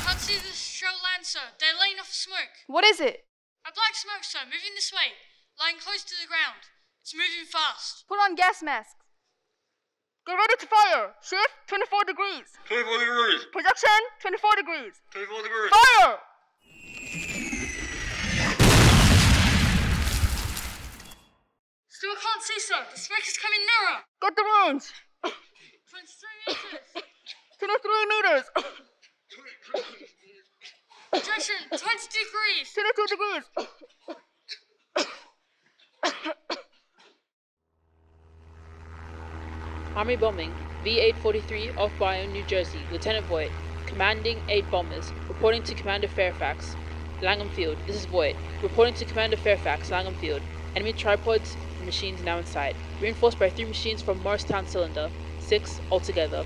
Can't see the shell land, sir. They're laying off smoke. What is it? A black smoke, sir, moving this way, lying close to the ground. It's moving fast. Put on gas masks. Get ready to fire. Shift 24 degrees. 24 degrees. Projection 24 degrees. 24 degrees. Fire! Still can't see, sir. The smoke is coming nearer. Got the range. 23 meters. 23 meters. Projection 20 degrees. 22 degrees. [COUGHS] Army bombing. V-843 off Bayonne, New Jersey. Lieutenant Voigt, commanding eight bombers, reporting to Commander Fairfax, Langham Field. This is Voigt, reporting to Commander Fairfax, Langham Field. Enemy tripods and machines now in sight. Reinforced by three machines from Morristown Cylinder. Six altogether.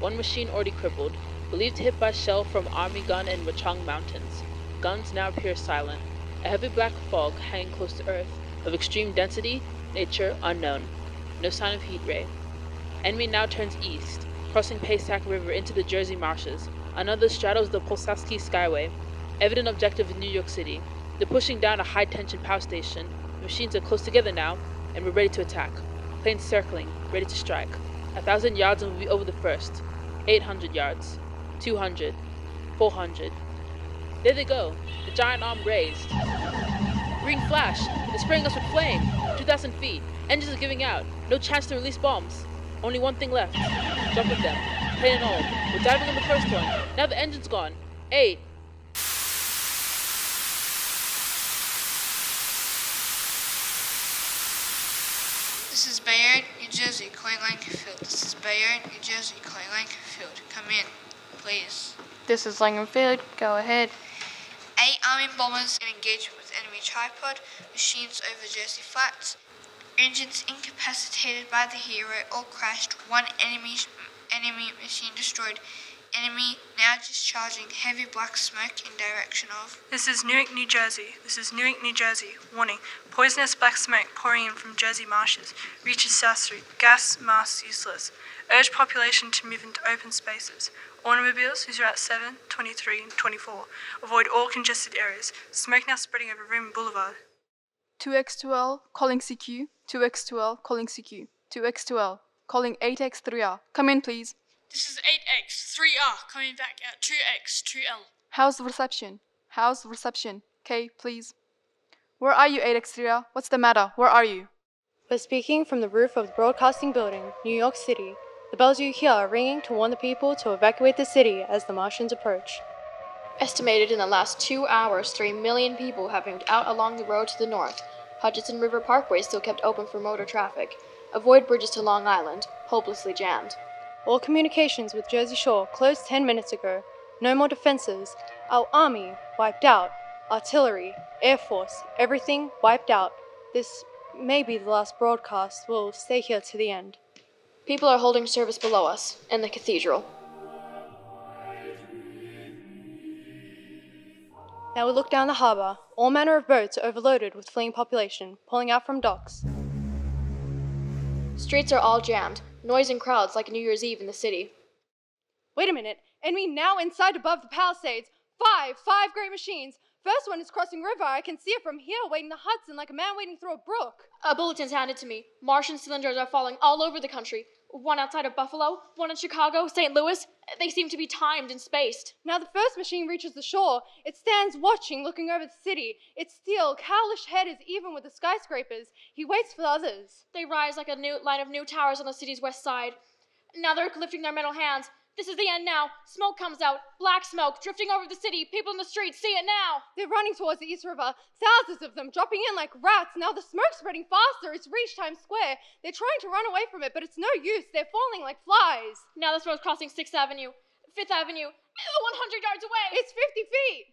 One machine already crippled, believed hit by shell from Army gun in Watchung Mountains. Guns now appear silent. A heavy black fog hanging close to Earth, of extreme density, nature unknown. No sign of heat ray. Enemy now turns east, crossing Passaic River into the Jersey marshes. Another straddles the Pulaski Skyway. Evident objective in New York City. They're pushing down a high tension power station. The machines are close together now, and we're ready to attack. Planes circling, ready to strike. A thousand yards and we'll be over the first. 800 yards. 200. 400. There they go, the giant arm raised. Green flash, they're spraying us with flame. 2,000 feet, engines are giving out. No chance to release bombs. Only one thing left. Jump with them. Plane and all. We're diving on the first one. Now the engine's gone. Eight. This is Bayard, New Jersey, Clay Field. This is Bayard, New Jersey, Clay Field. Come in, please. This is Langham Field. Go ahead. Eight Army bombers in engagement enemy tripod, machines over Jersey Flats. Engines incapacitated by the heat ray, all crashed. One enemy enemy machine destroyed. Enemy now discharging heavy black smoke in direction of. This is Newark, New Jersey. This is Newark, New Jersey. Warning. Poisonous black smoke pouring in from Jersey marshes. Reaches South Street. Gas masks useless. Urge population to move into open spaces. Automobiles, whose route 7, 23, and 24. Avoid all congested areas. Smoke now spreading over Raymond Boulevard. 2x2L, calling CQ. 2x2L, calling CQ. 2x2L, calling 8x3R. Come in, please. This is 8X, 3R, coming back at 2X, 2L. How's the reception? How's the reception? K, please. Where are you, 8x3R? What's the matter? Where are you? We're speaking from the roof of the Broadcasting Building, New York City. The bells you hear are ringing to warn the people to evacuate the city as the Martians approach. Estimated in the last two hours, three million people have moved out along the road to the north. Hutchinson River Parkway still kept open for motor traffic. Avoid bridges to Long Island, hopelessly jammed. All communications with Jersey Shore closed 10 minutes ago. No more defenses. Our army wiped out. Artillery, Air Force, everything wiped out. This may be the last broadcast. We'll stay here to the end. People are holding service below us, in the cathedral. Now we look down the harbour. All manner of boats are overloaded with fleeing population, pulling out from docks. Streets are all jammed, noise and crowds like New Year's Eve in the city. Wait a minute. Enemy now inside above the palisades. Five, five great machines. First one is crossing river. I can see it from here, wading the Hudson like a man wading through a brook. A bulletin's handed to me. Martian cylinders are falling all over the country. One outside of Buffalo, one in Chicago, St. Louis. They seem to be timed and spaced. Now the first machine reaches the shore. It stands watching, looking over the city. Its steel, cowlish head is even with the skyscrapers. He waits for the others. They rise like a new line of new towers on the city's west side. Now they're lifting their metal hands. This is the end now. Smoke comes out. Black smoke drifting over the city. People in the streets see it now. They're running towards the East River. Thousands of them dropping in like rats. Now the smoke's spreading faster. It's reached Times Square. They're trying to run away from it, but it's no use. They're falling like flies. Now the smoke's crossing 6th Avenue, 5th Avenue, [LAUGHS] 100 yards away. It's 50 feet.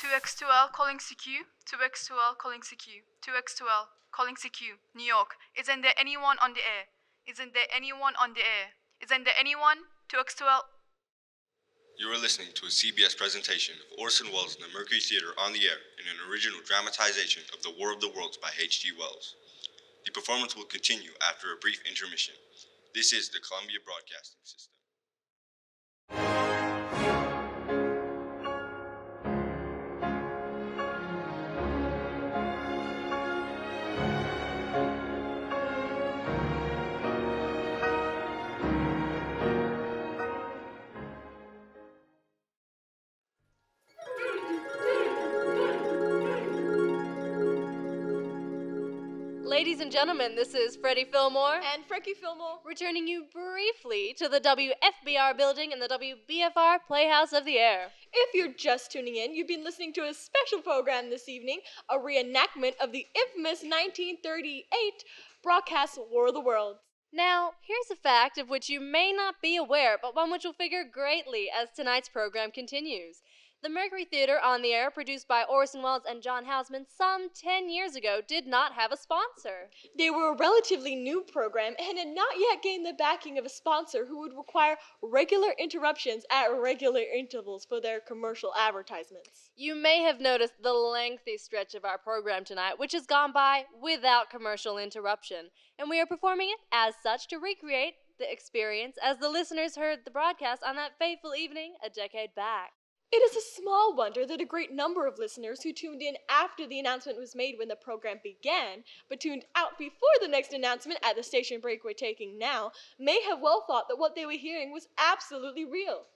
2x2L calling CQ. 2x2L calling CQ. 2x2L calling CQ. New York. Isn't there anyone on the air? Isn't there anyone on the air? Isn't there anyone? 2x2L. You are listening to a CBS presentation of Orson Welles' in The Mercury Theater on the Air in an original dramatization of The War of the Worlds by H.G. Wells. The performance will continue after a brief intermission. This is the Columbia Broadcasting System. Gentlemen, this is Freddie Fillmore. And Frankie Fillmore. Returning you briefly to the WFBR building in the WBFR Playhouse of the Air. If you're just tuning in, you've been listening to a special program this evening, a reenactment of the infamous 1938 broadcast War of the Worlds. Now, here's a fact of which you may not be aware, but one which will figure greatly as tonight's program continues. The Mercury Theater on the Air, produced by Orson Welles and John Houseman some 10 years ago, did not have a sponsor. They were a relatively new program and had not yet gained the backing of a sponsor who would require regular interruptions at regular intervals for their commercial advertisements. You may have noticed the lengthy stretch of our program tonight, which has gone by without commercial interruption, and we are performing it as such to recreate the experience as the listeners heard the broadcast on that fateful evening a decade back. It is a small wonder that a great number of listeners who tuned in after the announcement was made when the program began, but tuned out before the next announcement at the station break we're taking now, may have well thought that what they were hearing was absolutely real.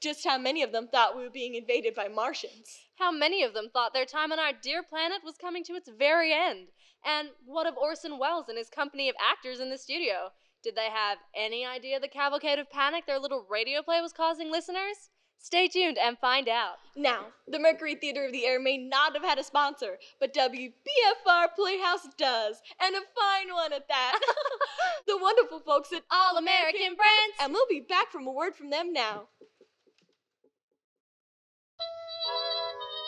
Just how many of them thought we were being invaded by Martians? How many of them thought their time on our dear planet was coming to its very end? And what of Orson Welles and his company of actors in the studio? Did they have any idea the cavalcade of panic their little radio play was causing listeners? Stay tuned and find out. Now, the Mercury Theater of the Air may not have had a sponsor, but WBFR Playhouse does, and a fine one at that. [LAUGHS] the wonderful folks at All American Brands. And we'll be back from a word from them now.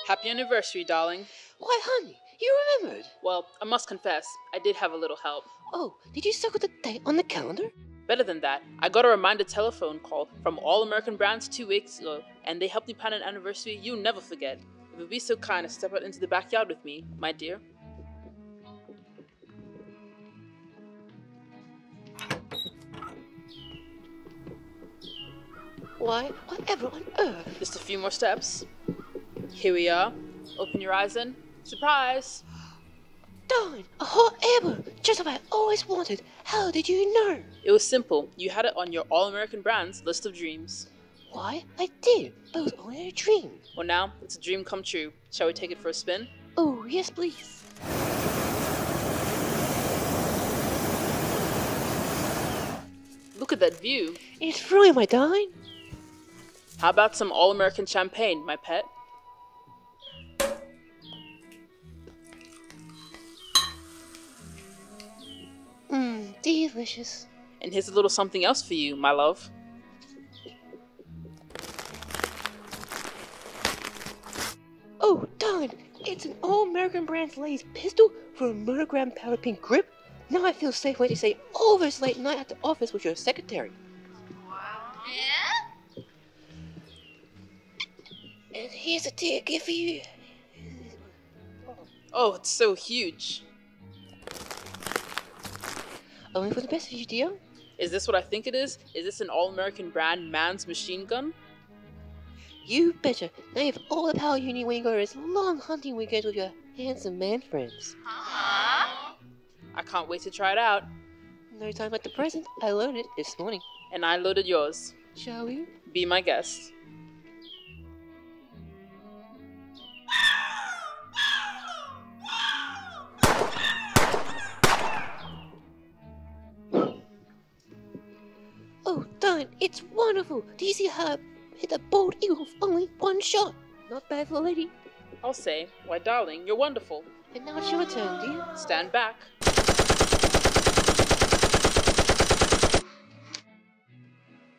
Happy anniversary, darling. Why, honey, you remembered. Well, I must confess, I did have a little help. Oh, did you circle the date on the calendar? Better than that, I got a reminder telephone call from All American Brands two weeks ago, and they helped me plan an anniversary you'll never forget. If you'd be so kind as to step out into the backyard with me, my dear. Why, whatever on earth? Just a few more steps. Here we are. Open your eyes and surprise! Darn, a hot air balloon, just what I always wanted. How did you know? It was simple. You had it on your All American Brands list of dreams. Why, I did, but it was only a dream. Well, now it's a dream come true. Shall we take it for a spin? Oh, yes, please. Look at that view. It's thrilling, my darling. How about some All American champagne, my pet? Delicious. And here's a little something else for you, my love. Oh, darn! It's an all American brand lace pistol for a monogram powered pink grip. Now I feel safe when you say all this late night at the office with your secretary. Yeah? And here's a ticket for you. Oh, it's so huge. Only for the best of you, dear. Is this what I think it is? Is this an all American brand man's machine gun? You betcha. Now you have all the power you need when you go on those long hunting weekends with your handsome man friends. I can't wait to try it out. No time like the present. I loaded it this morning. And I loaded yours. Shall we? Be my guest. It's wonderful. Do you see how hit a bald eagle with only one shot? Not bad for a lady. I'll say, why, darling, you're wonderful. And now it's your turn, dear. Stand back.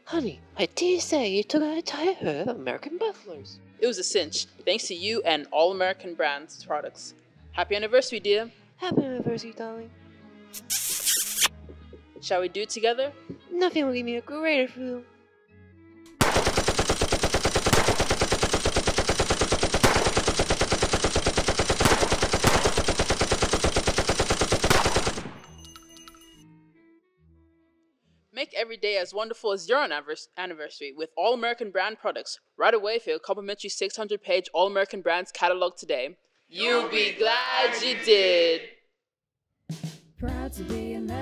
Honey, I dare say you took out a entire herd of American buffaloes. It was a cinch, thanks to you and All American Brands products. Happy anniversary, dear. Happy anniversary, darling. Shall we do it together? Nothing will give me a greater thrill. Make every day as wonderful as your anniversary with All American Brand products. Right away for your complimentary 600 page All American Brands catalog today. You'll be glad you did. Proud to be American,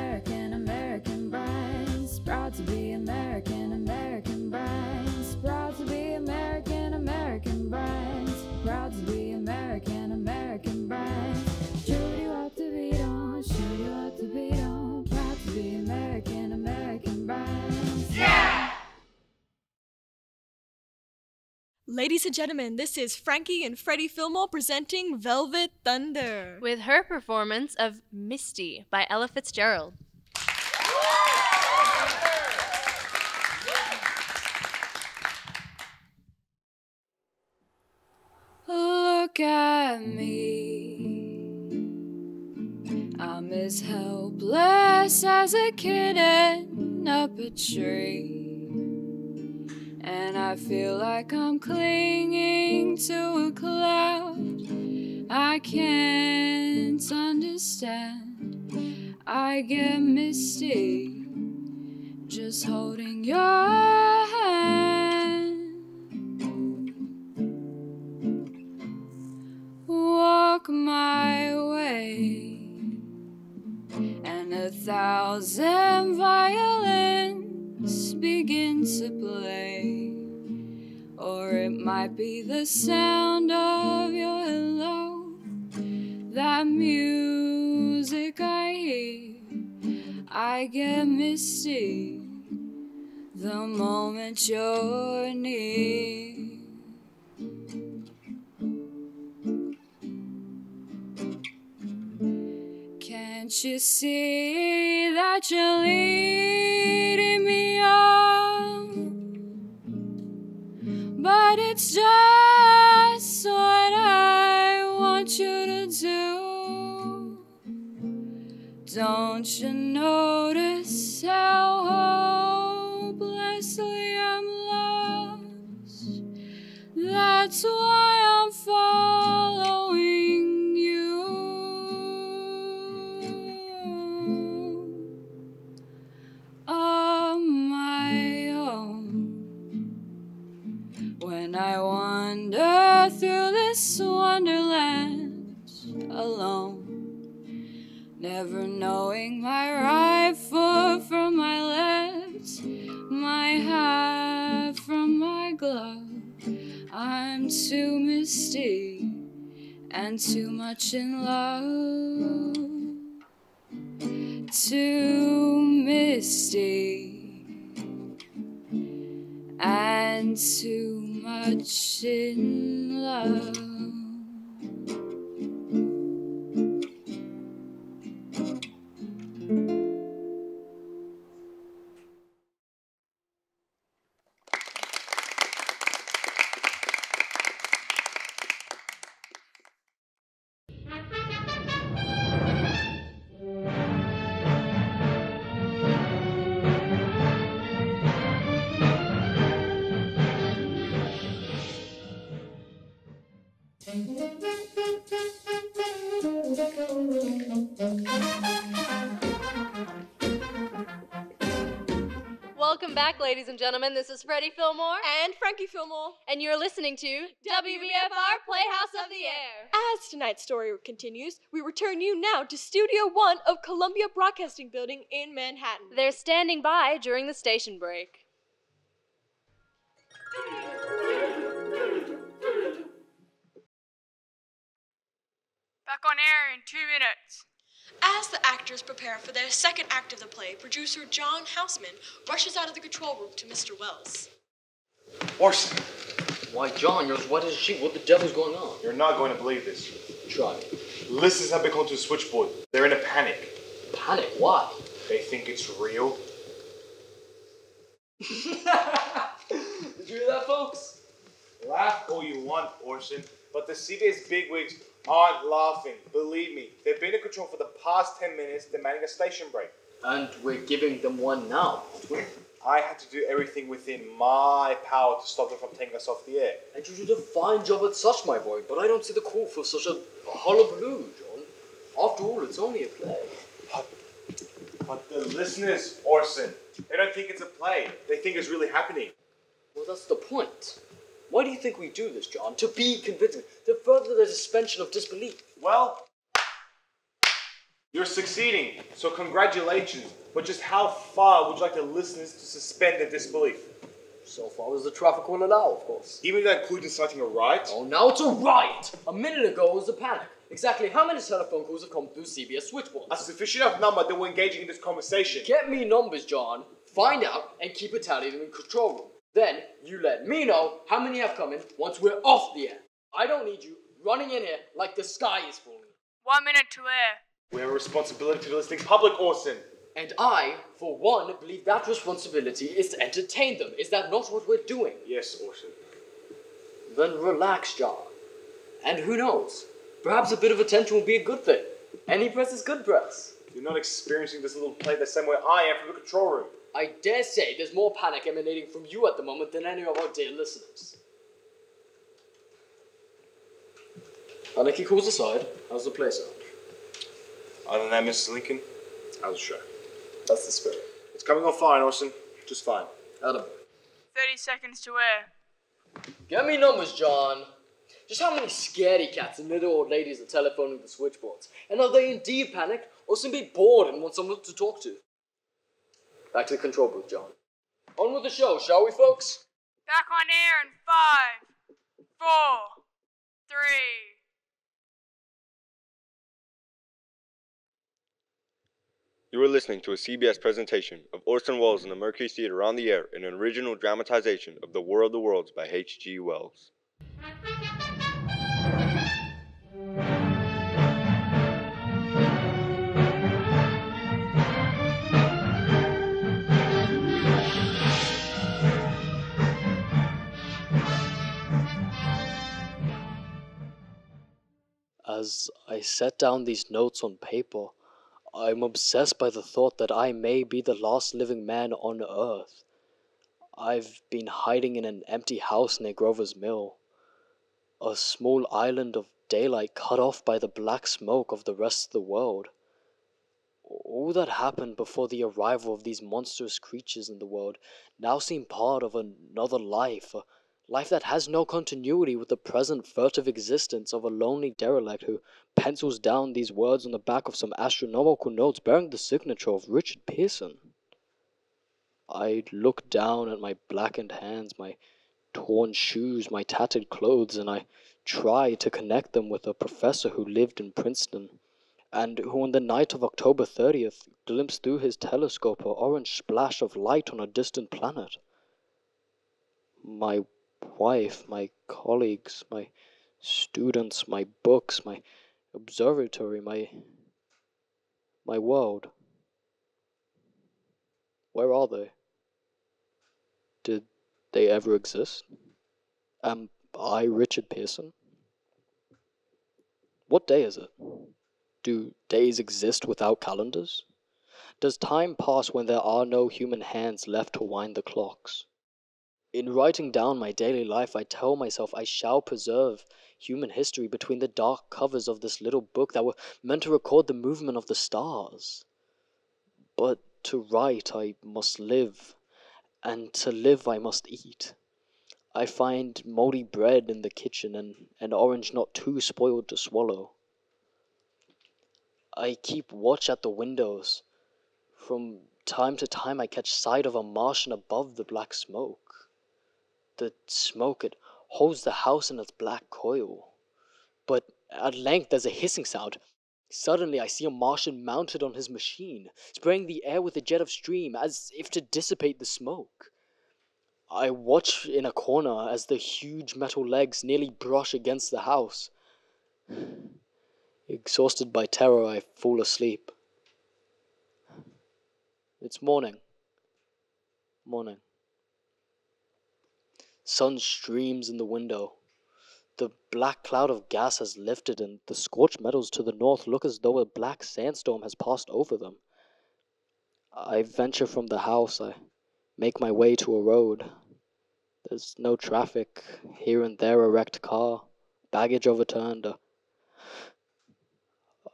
Showed you what to on, showed you what to on. Proud to be American, American Ladies and gentlemen, this is Frankie and Freddie Fillmore presenting Velvet Thunder with her performance of Misty by Ella Fitzgerald. Look at me. I'm as helpless as a kitten up a tree. And I feel like I'm clinging to a cloud. I can't understand. I get misty just holding your hand. Thousand violins begin to play. Or it might be the sound of your hello, that music I hear. I get misty the moment you're near. Can't you see that you're leading me on? But it's just what I want you to do. Don't you notice how hopelessly I'm lost? That's why I'm following this wonderland alone, never knowing my right foot from my left, my hat from my glove. I'm too misty and too much in love too misty and too much in love. Back, ladies and gentlemen. This is Freddie Fillmore. And Frankie Fillmore. And you're listening to WBFR Playhouse of the Air. As tonight's story continues, we return you now to Studio One of Columbia Broadcasting Building in Manhattan. They're standing by during the station break. Back on air in two minutes. As the actors prepare for their second act of the play, producer John Houseman rushes out of the control room to Mr. Welles. Orson, Why, John, you're as white as a sheet. What the devil's going on? you're not going to believe this. Try. Listeners have been called to the switchboard. They're in a panic. Panic? Why? They think it's real. [LAUGHS] Did you hear that, folks? Laugh all you want, Orson, but the CBS bigwigs aren't laughing. Believe me, they've been in control for the past 10 minutes, demanding a station break. And we're giving them one now. I had to do everything within my power to stop them from taking us off the air. And you did a fine job at such, my boy, but I don't see the call for such a hullabaloo, John. After all, it's only a play. But the listeners, Orson, they don't think it's a play. They think it's really happening. Well, that's the point. Why do you think we do this, John? To be convincing, to further the suspension of disbelief. Well, you're succeeding, so congratulations. But just how far would you like the listeners to suspend their disbelief? So far as the traffic will allow, of course. Even if that includes inciting a riot? Oh, now it's a riot! A minute ago it was a panic. Exactly how many telephone calls have come through CBS switchboards? A sufficient enough number that we're engaging in this conversation. Get me numbers, John. Find out and keep a tally in control room. Then you let me know how many have come in once we're off the air. I don't need you running in here like the sky is falling. One minute to air. We have a responsibility to the listening public, Orson. And I, for one, believe that responsibility is to entertain them. Is that not what we're doing? Yes, Orson. Then relax, John. And who knows? Perhaps a bit of attention will be a good thing. Any press is good press. You're not experiencing this little play the same way I am from the control room. I dare say there's more panic emanating from you at the moment than any of our dear listeners. Uh, Anarchy calls aside, how's the play sound? Other than that, Mrs. Lincoln, how's the show? That's the spirit. It's coming on fine, Austin. Just fine. Adam. 30 seconds to air. Get me numbers, John. Just how many scaredy cats and little old ladies are telephoning the switchboards? And are they indeed panicked or simply bored and want someone to talk to? Back to the control booth, John. On with the show, shall we, folks? Back on air in five, four, three. You are listening to a CBS presentation of Orson Welles and the Mercury Theater on the Air, in an original dramatization of The War of the Worlds by H.G. Wells. As I set down these notes on paper, I'm obsessed by the thought that I may be the last living man on Earth. I've been hiding in an empty house near Grover's Mill, a small island of daylight cut off by the black smoke of the rest of the world. All that happened before the arrival of these monstrous creatures in the world now seem part of another life, life that has no continuity with the present furtive existence of a lonely derelict who pencils down these words on the back of some astronomical notes bearing the signature of Richard Pearson. I look down at my blackened hands, my torn shoes, my tattered clothes, and I try to connect them with a professor who lived in Princeton, and who on the night of October 30th glimpsed through his telescope a orange splash of light on a distant planet. My wife, my colleagues, my students, my books, my observatory, my my world. Where are they? Did they ever exist? Am I Richard Pearson? What day is it? Do days exist without calendars? Does time pass when there are no human hands left to wind the clocks? In writing down my daily life, I tell myself I shall preserve human history between the dark covers of this little book that were meant to record the movement of the stars. But to write, I must live, and to live, I must eat. I find moldy bread in the kitchen and an orange not too spoiled to swallow. I keep watch at the windows. From time to time, I catch sight of a Martian above the black smoke. The smoke, it holds the house in its black coil. But at length there's a hissing sound. Suddenly I see a Martian mounted on his machine, spraying the air with a jet of steam as if to dissipate the smoke. I watch in a corner as the huge metal legs nearly brush against the house. Exhausted by terror, I fall asleep. It's morning. Morning. Sun streams in the window. The black cloud of gas has lifted, and the scorched meadows to the north look as though a black sandstorm has passed over them. I venture from the house. I make my way to a road. There's no traffic. Here and there, a wrecked car, baggage overturned, a,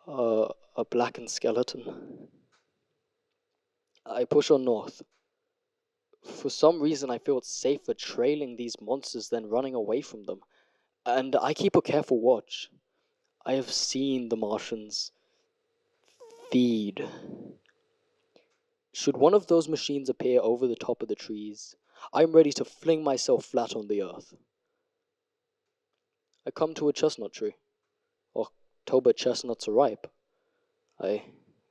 a, a blackened skeleton. I push on north. For some reason, I feel it's safer trailing these monsters than running away from them, and I keep a careful watch. I have seen the Martians feed. Should one of those machines appear over the top of the trees, I'm ready to fling myself flat on the earth. I come to a chestnut tree. October chestnuts are ripe. I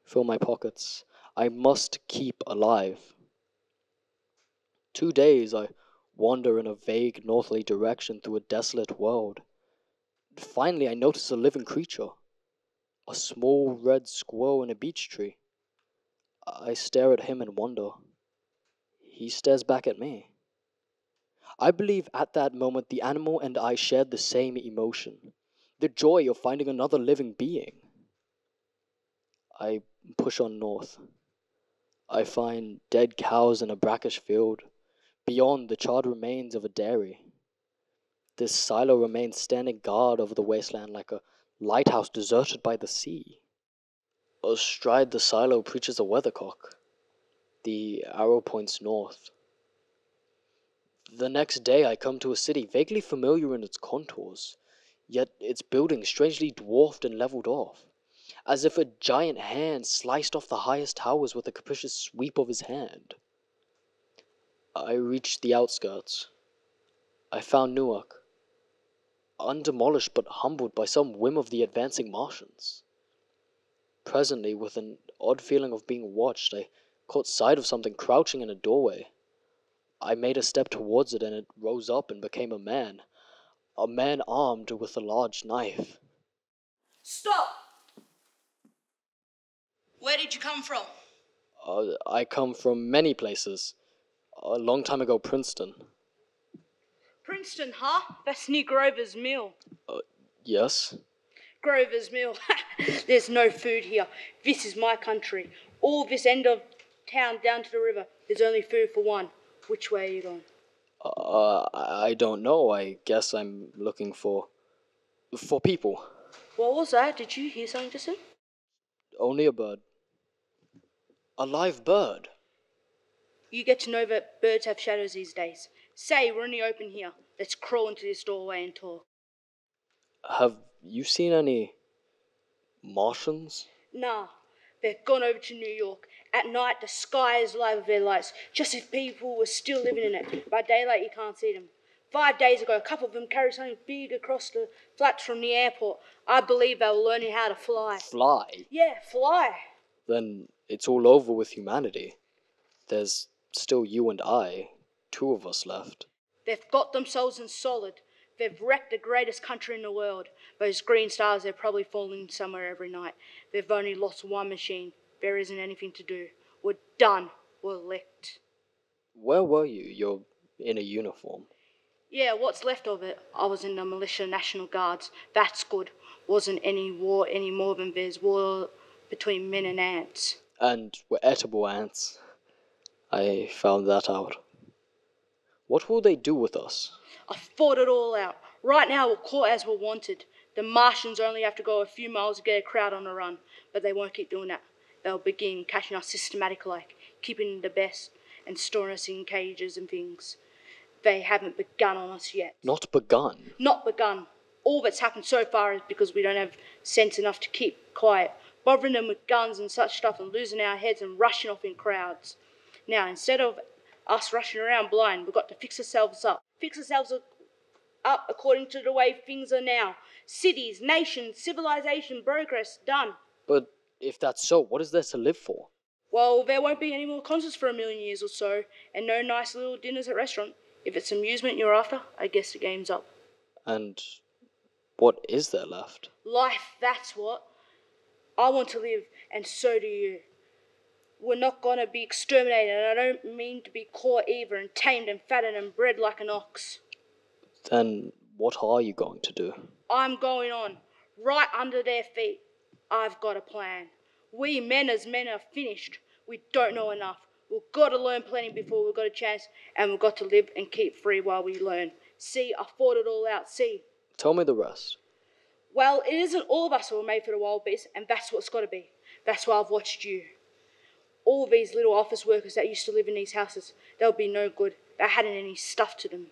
fill my pockets. I must keep alive. Two days I wander in a vague northerly direction through a desolate world. Finally, I notice a living creature a small red squirrel in a beech tree. I stare at him in wonder. He stares back at me. I believe at that moment the animal and I shared the same emotion the joy of finding another living being. I push on north. I find dead cows in a brackish field, beyond the charred remains of a dairy. This silo remains standing guard over the wasteland like a lighthouse deserted by the sea. Astride the silo preaches a weathercock. The arrow points north. The next day I come to a city vaguely familiar in its contours, yet its buildings strangely dwarfed and leveled off, as if a giant hand sliced off the highest towers with a capricious sweep of his hand. I reached the outskirts. I found Newark, undemolished but humbled by some whim of the advancing Martians. Presently, with an odd feeling of being watched, I caught sight of something crouching in a doorway. I made a step towards it, and it rose up and became a man. A man armed with a large knife. Stop! Where did you come from? Uh, I come from many places. A long time ago, Princeton. Princeton, huh? That's near Grover's Mill. Yes? Grover's Mill. [LAUGHS] There's no food here. This is my country. All this end of town down to the river. There's only food for one. Which way are you going? Uh, I I don't know. I guess I'm looking for. for people. What was that? Did you hear something just then? Only a bird. A live bird. You get to know that birds have shadows these days. Say, we're in the open here. Let's crawl into this doorway and talk. Have you seen any. Martians? Nah, they've gone over to New York. At night, the sky is alive with their lights, just if people were still living in it. By daylight, you can't see them. Five days ago, a couple of them carried something big across the flats from the airport. I believe they were learning how to fly. Fly? Yeah, fly. Then it's all over with humanity. There's still you and I, two of us left. They've got themselves in solid. They've wrecked the greatest country in the world. Those green stars, they're probably falling somewhere every night. They've only lost one machine. There isn't anything to do. We're done. We're licked. Where were you? You're in a uniform. Yeah, what's left of it? I was in the militia National Guards. That's good. Wasn't any war any more than there's war between men and ants. And we're edible ants. I found that out. What will they do with us? I fought it all out. Right now, we're caught as we're wanted. The Martians only have to go a few miles to get a crowd on the run, but they won't keep doing that. They'll begin catching us systematic like, keeping the best and storing us in cages and things. They haven't begun on us yet. Not begun. Not begun. All that's happened so far is because we don't have sense enough to keep quiet, bothering them with guns and such stuff and losing our heads and rushing off in crowds. Now, instead of us rushing around blind, we've got to fix ourselves up. Fix ourselves up according to the way things are now. Cities, nations, civilization, progress, done. But if that's so, what is there to live for? Well, there won't be any more concerts for a million years or so, and no nice little dinners at restaurants. If it's amusement you're after, I guess the game's up. And what is there left? Life, that's what. I want to live, and so do you. We're not gonna be exterminated, and I don't mean to be caught either and tamed and fattened and bred like an ox. Then what are you going to do? I'm going on, right under their feet. I've got a plan. We men as men are finished. We don't know enough. We've got to learn plenty before we've got a chance, and we've got to live and keep free while we learn. See, I fought it all out. See. Tell me the rest. Well, it isn't all of us who are made for the wild beast, and that's what's got to be. That's why I've watched you. All these little office workers that used to live in these houses, they'll be no good. They hadn't any stuff to them.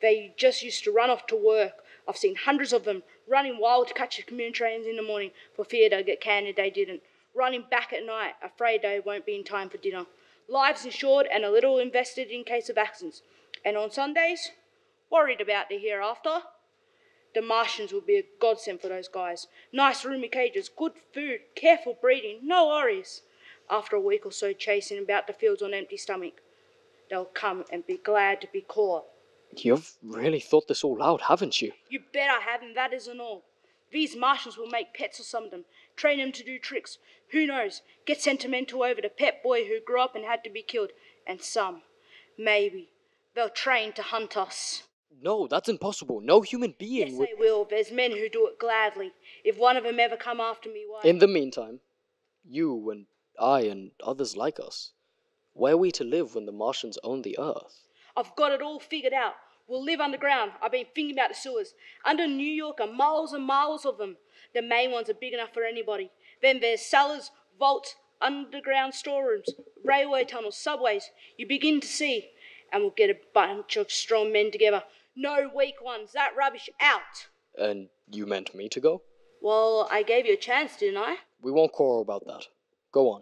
They just used to run off to work. I've seen hundreds of them running wild to catch the community trains in the morning for fear they'd get canned if they didn't. Running back at night, afraid they won't be in time for dinner. Lives insured and a little invested in case of accidents. And on Sundays, worried about the hereafter. The Martians will be a godsend for those guys. Nice roomy cages, good food, careful breeding, no worries. After a week or so chasing about the fields on empty stomach, they'll come and be glad to be caught. You've really thought this all out, haven't you? You bet I haven't, that isn't all. These Martians will make pets of some of them, train them to do tricks. Who knows? Get sentimental over the pet boy who grew up and had to be killed. And some, maybe, they'll train to hunt us. No, that's impossible. No human being Yes, would. they will. There's men who do it gladly. If one of them ever come after me, why? In the meantime, you and I and others like us, where are we to live when the Martians own the Earth? I've got it all figured out. We'll live underground. I've been thinking about the sewers. Under New York are miles and miles of them. The main ones are big enough for anybody. Then there's cellars, vaults, underground storerooms, railway tunnels, subways. You begin to see. And we'll get a bunch of strong men together. No weak ones. That rubbish out. And you meant me to go? Well, I gave you a chance, didn't I? We won't quarrel about that. Go on.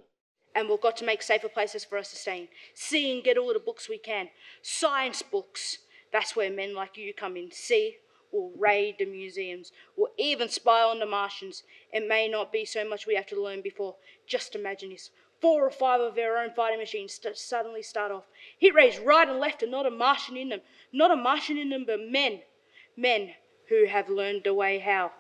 And we've got to make safer places for us to stay in. See and get all the books we can. Science books. That's where men like you come in. See, we'll raid the museums. We'll even spy on the Martians. It may not be so much we have to learn before. Just imagine this. Four or five of our own fighting machines st- suddenly start off. Hit rays right and left and not a Martian in them. Not a Martian in them, but men. Men who have learned the way how.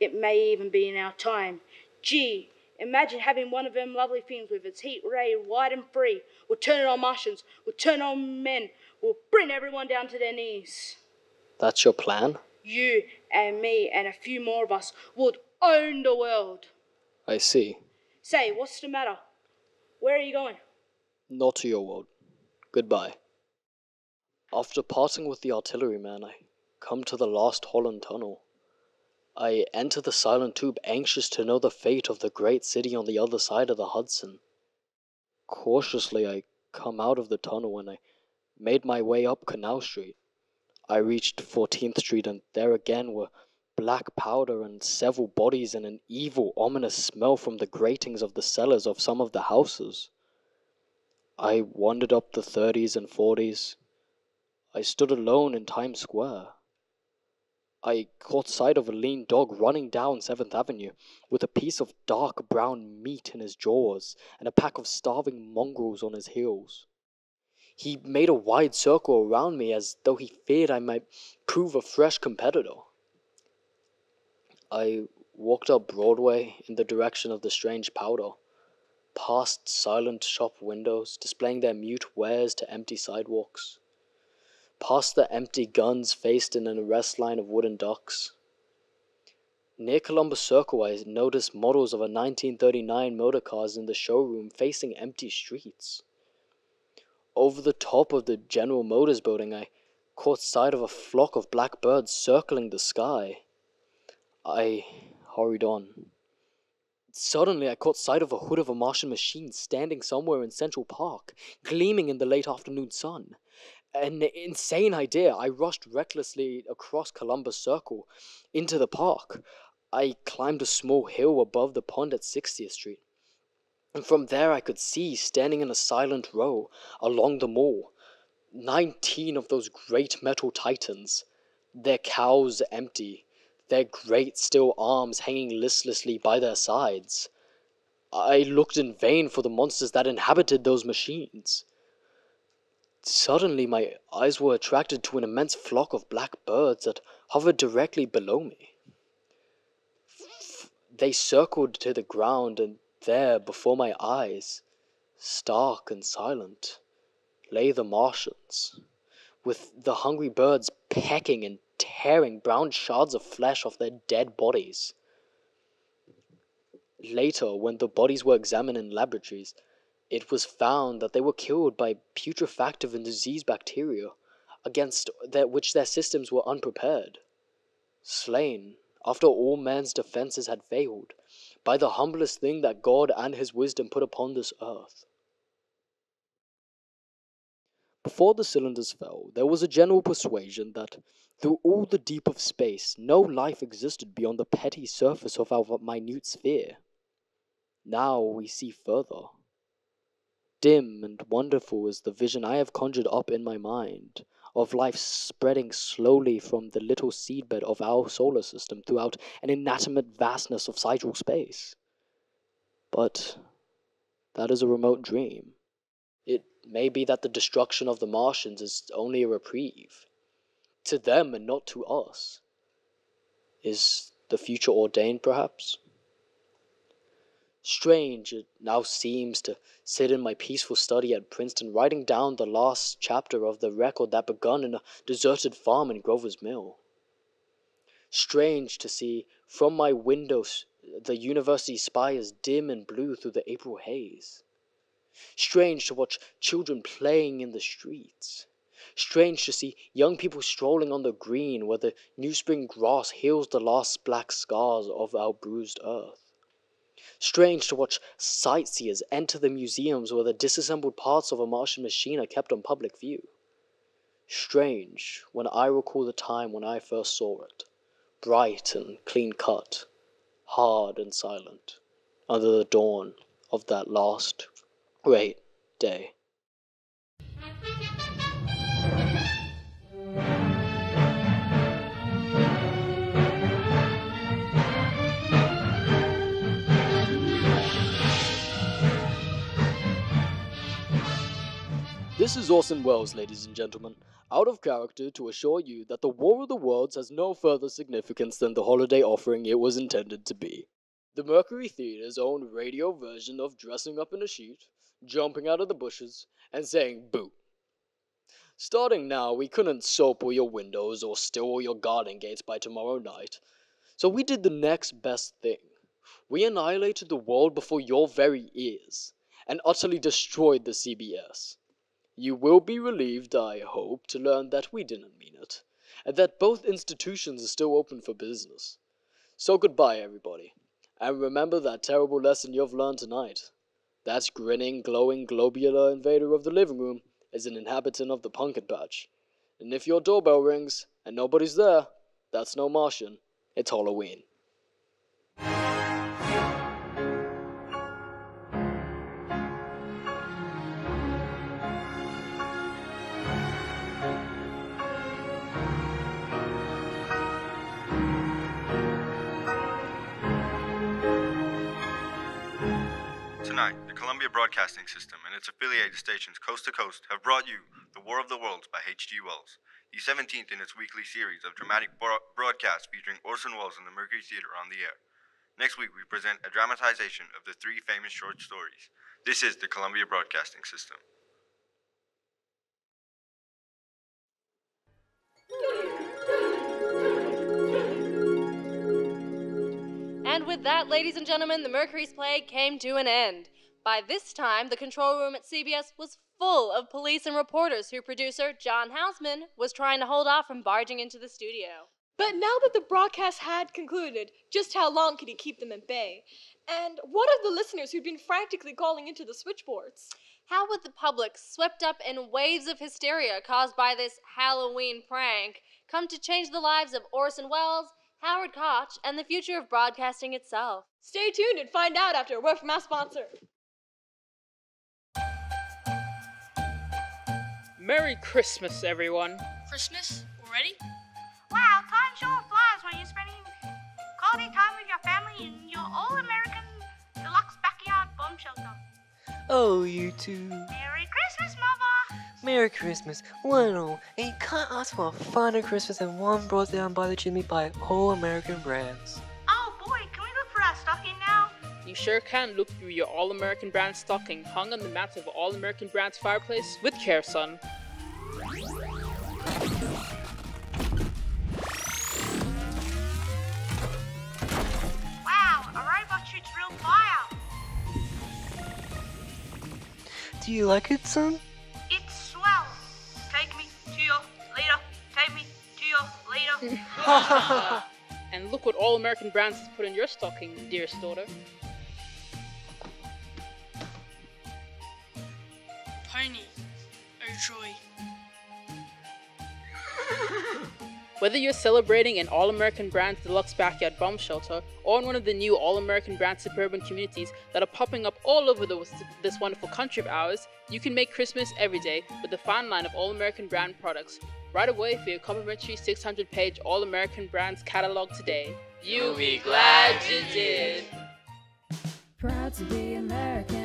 It may even be in our time. Gee, imagine having one of them lovely things with its heat ray wide and free. We'll turn it on Martians. We'll turn it on men. We'll bring everyone down to their knees. That's your plan? You and me and a few more of us would own the world. I see. Say, what's the matter? Where are you going? Not to your world. Goodbye. After parting with the artilleryman, I come to the last Holland tunnel. I enter the silent tube anxious to know the fate of the great city on the other side of the Hudson. Cautiously, I come out of the tunnel and I made my way up Canal Street. I reached 14th Street, and there again were black powder and several bodies and an evil, ominous smell from the gratings of the cellars of some of the houses. I wandered up the 30s and 40s. I stood alone in Times Square. I caught sight of a lean dog running down 7th Avenue with a piece of dark brown meat in his jaws and a pack of starving mongrels on his heels. He made a wide circle around me as though he feared I might prove a fresh competitor. I walked up Broadway in the direction of the strange powder, past silent shop windows displaying their mute wares to empty sidewalks, past the empty guns faced in an arrest line of wooden docks. Near Columbus Circle, I noticed models of a 1939 motor cars in the showroom facing empty streets. Over the top of the General Motors building, I caught sight of a flock of black birds circling the sky. I hurried on. Suddenly, I caught sight of a hood of a Martian machine standing somewhere in Central Park, gleaming in the late afternoon sun. An insane idea. I rushed recklessly across Columbus Circle into the park. I climbed a small hill above the pond at 60th Street. And from there I could see, standing in a silent row along the mall, nineteen of those great metal titans, their cows empty, their great steel arms hanging listlessly by their sides. I looked in vain for the monsters that inhabited those machines. Suddenly, my eyes were attracted to an immense flock of black birds that hovered directly below me. They circled to the ground, and there, before my eyes, stark and silent, lay the Martians, with the hungry birds pecking and tearing brown shards of flesh off their dead bodies. Later, when the bodies were examined in laboratories, it was found that they were killed by putrefactive and disease bacteria against their, which their systems were unprepared. Slain, after all man's defenses had failed, by the humblest thing that God and his wisdom put upon this earth. Before the cylinders fell, there was a general persuasion that through all the deep of space, no life existed beyond the petty surface of our minute sphere. Now we see further. Dim and wonderful is the vision I have conjured up in my mind of life spreading slowly from the little seedbed of our solar system throughout an inanimate vastness of sidereal space. But that is a remote dream. It may be that the destruction of the Martians is only a reprieve. To them and not to us. Is the future ordained, perhaps? Strange it now seems to sit in my peaceful study at Princeton, writing down the last chapter of the record that begun in a deserted farm in Grover's Mill. Strange to see from my windows the university spires dim and blue through the April haze. Strange to watch children playing in the streets. Strange to see young people strolling on the green where the new spring grass heals the last black scars of our bruised earth. Strange to watch sightseers enter the museums where the disassembled parts of a Martian machine are kept on public view. Strange when I recall the time when I first saw it, bright and clean cut, hard and silent, under the dawn of that last great day. This is Orson Welles, ladies and gentlemen, out of character to assure you that the War of the Worlds has no further significance than the holiday offering it was intended to be. The Mercury Theatre's own radio version of dressing up in a sheet, jumping out of the bushes, and saying boo. Starting now, we couldn't soap all your windows or still all your garden gates by tomorrow night, so we did the next best thing. We annihilated the world before your very ears, and utterly destroyed the CBS. You will be relieved, I hope, to learn that we didn't mean it, and that both institutions are still open for business. So goodbye, everybody, and remember that terrible lesson you've learned tonight. That grinning, glowing, globular invader of the living room is an inhabitant of the pumpkin patch. And if your doorbell rings and nobody's there, that's no Martian. It's Halloween. Tonight, the Columbia Broadcasting System and its affiliated stations coast to coast have brought you The War of the Worlds by H.G. Wells, the 17th in its weekly series of dramatic bro- broadcasts featuring Orson Welles and the Mercury Theater on the air. Next week, we present a dramatization of the three famous short stories. This is the Columbia Broadcasting System. And with that, ladies and gentlemen, the Mercury's plague came to an end. By this time, the control room at CBS was full of police and reporters who producer John Houseman was trying to hold off from barging into the studio. But now that the broadcast had concluded, just how long could he keep them at bay? And what of the listeners who'd been frantically calling into the switchboards? How would the public, swept up in waves of hysteria caused by this Halloween prank, come to change the lives of Orson Welles, Howard Koch, and the future of broadcasting itself? Stay tuned and find out after a word from our sponsor. Merry Christmas, everyone. Christmas already? Wow, time sure flies when you're spending quality time with your family in your all-American deluxe backyard bomb shelter. Oh, you two. Merry Christmas, Mother! Merry Christmas, one and all, and you can't ask for a finer Christmas than one brought down by the chimney by All American Brands. Oh boy, can we look for our stocking now? You sure can look through your All American Brand stocking hung on the mat of All American Brand's fireplace with care, son. Wow, a robot shoots real fire. Do you like it, son? [LAUGHS] [LAUGHS] and look what All American Brands has put in your stocking, dearest daughter. Pony. Oh joy. [LAUGHS] Whether you're celebrating an All American Brands deluxe backyard bomb shelter or in one of the new All American Brands suburban communities that are popping up all over the, this wonderful country of ours, you can make Christmas every day with the fine line of All American Brand products. Right away for your complimentary 600 page All American Brands catalog today. You'll be glad you did. Proud to be American, American. Proud to be American.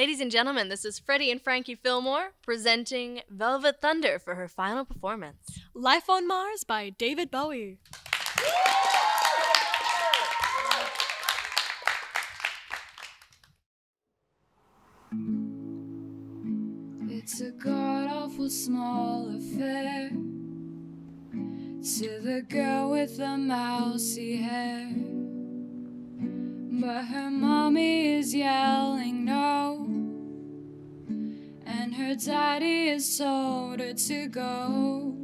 Ladies and gentlemen, this is Freddie and Frankie Fillmore presenting Velvet Thunder for her final performance. Life on Mars by David Bowie. It's a god awful small affair to the girl with the mousy hair. But her mommy is yelling no, and her daddy has told her to go.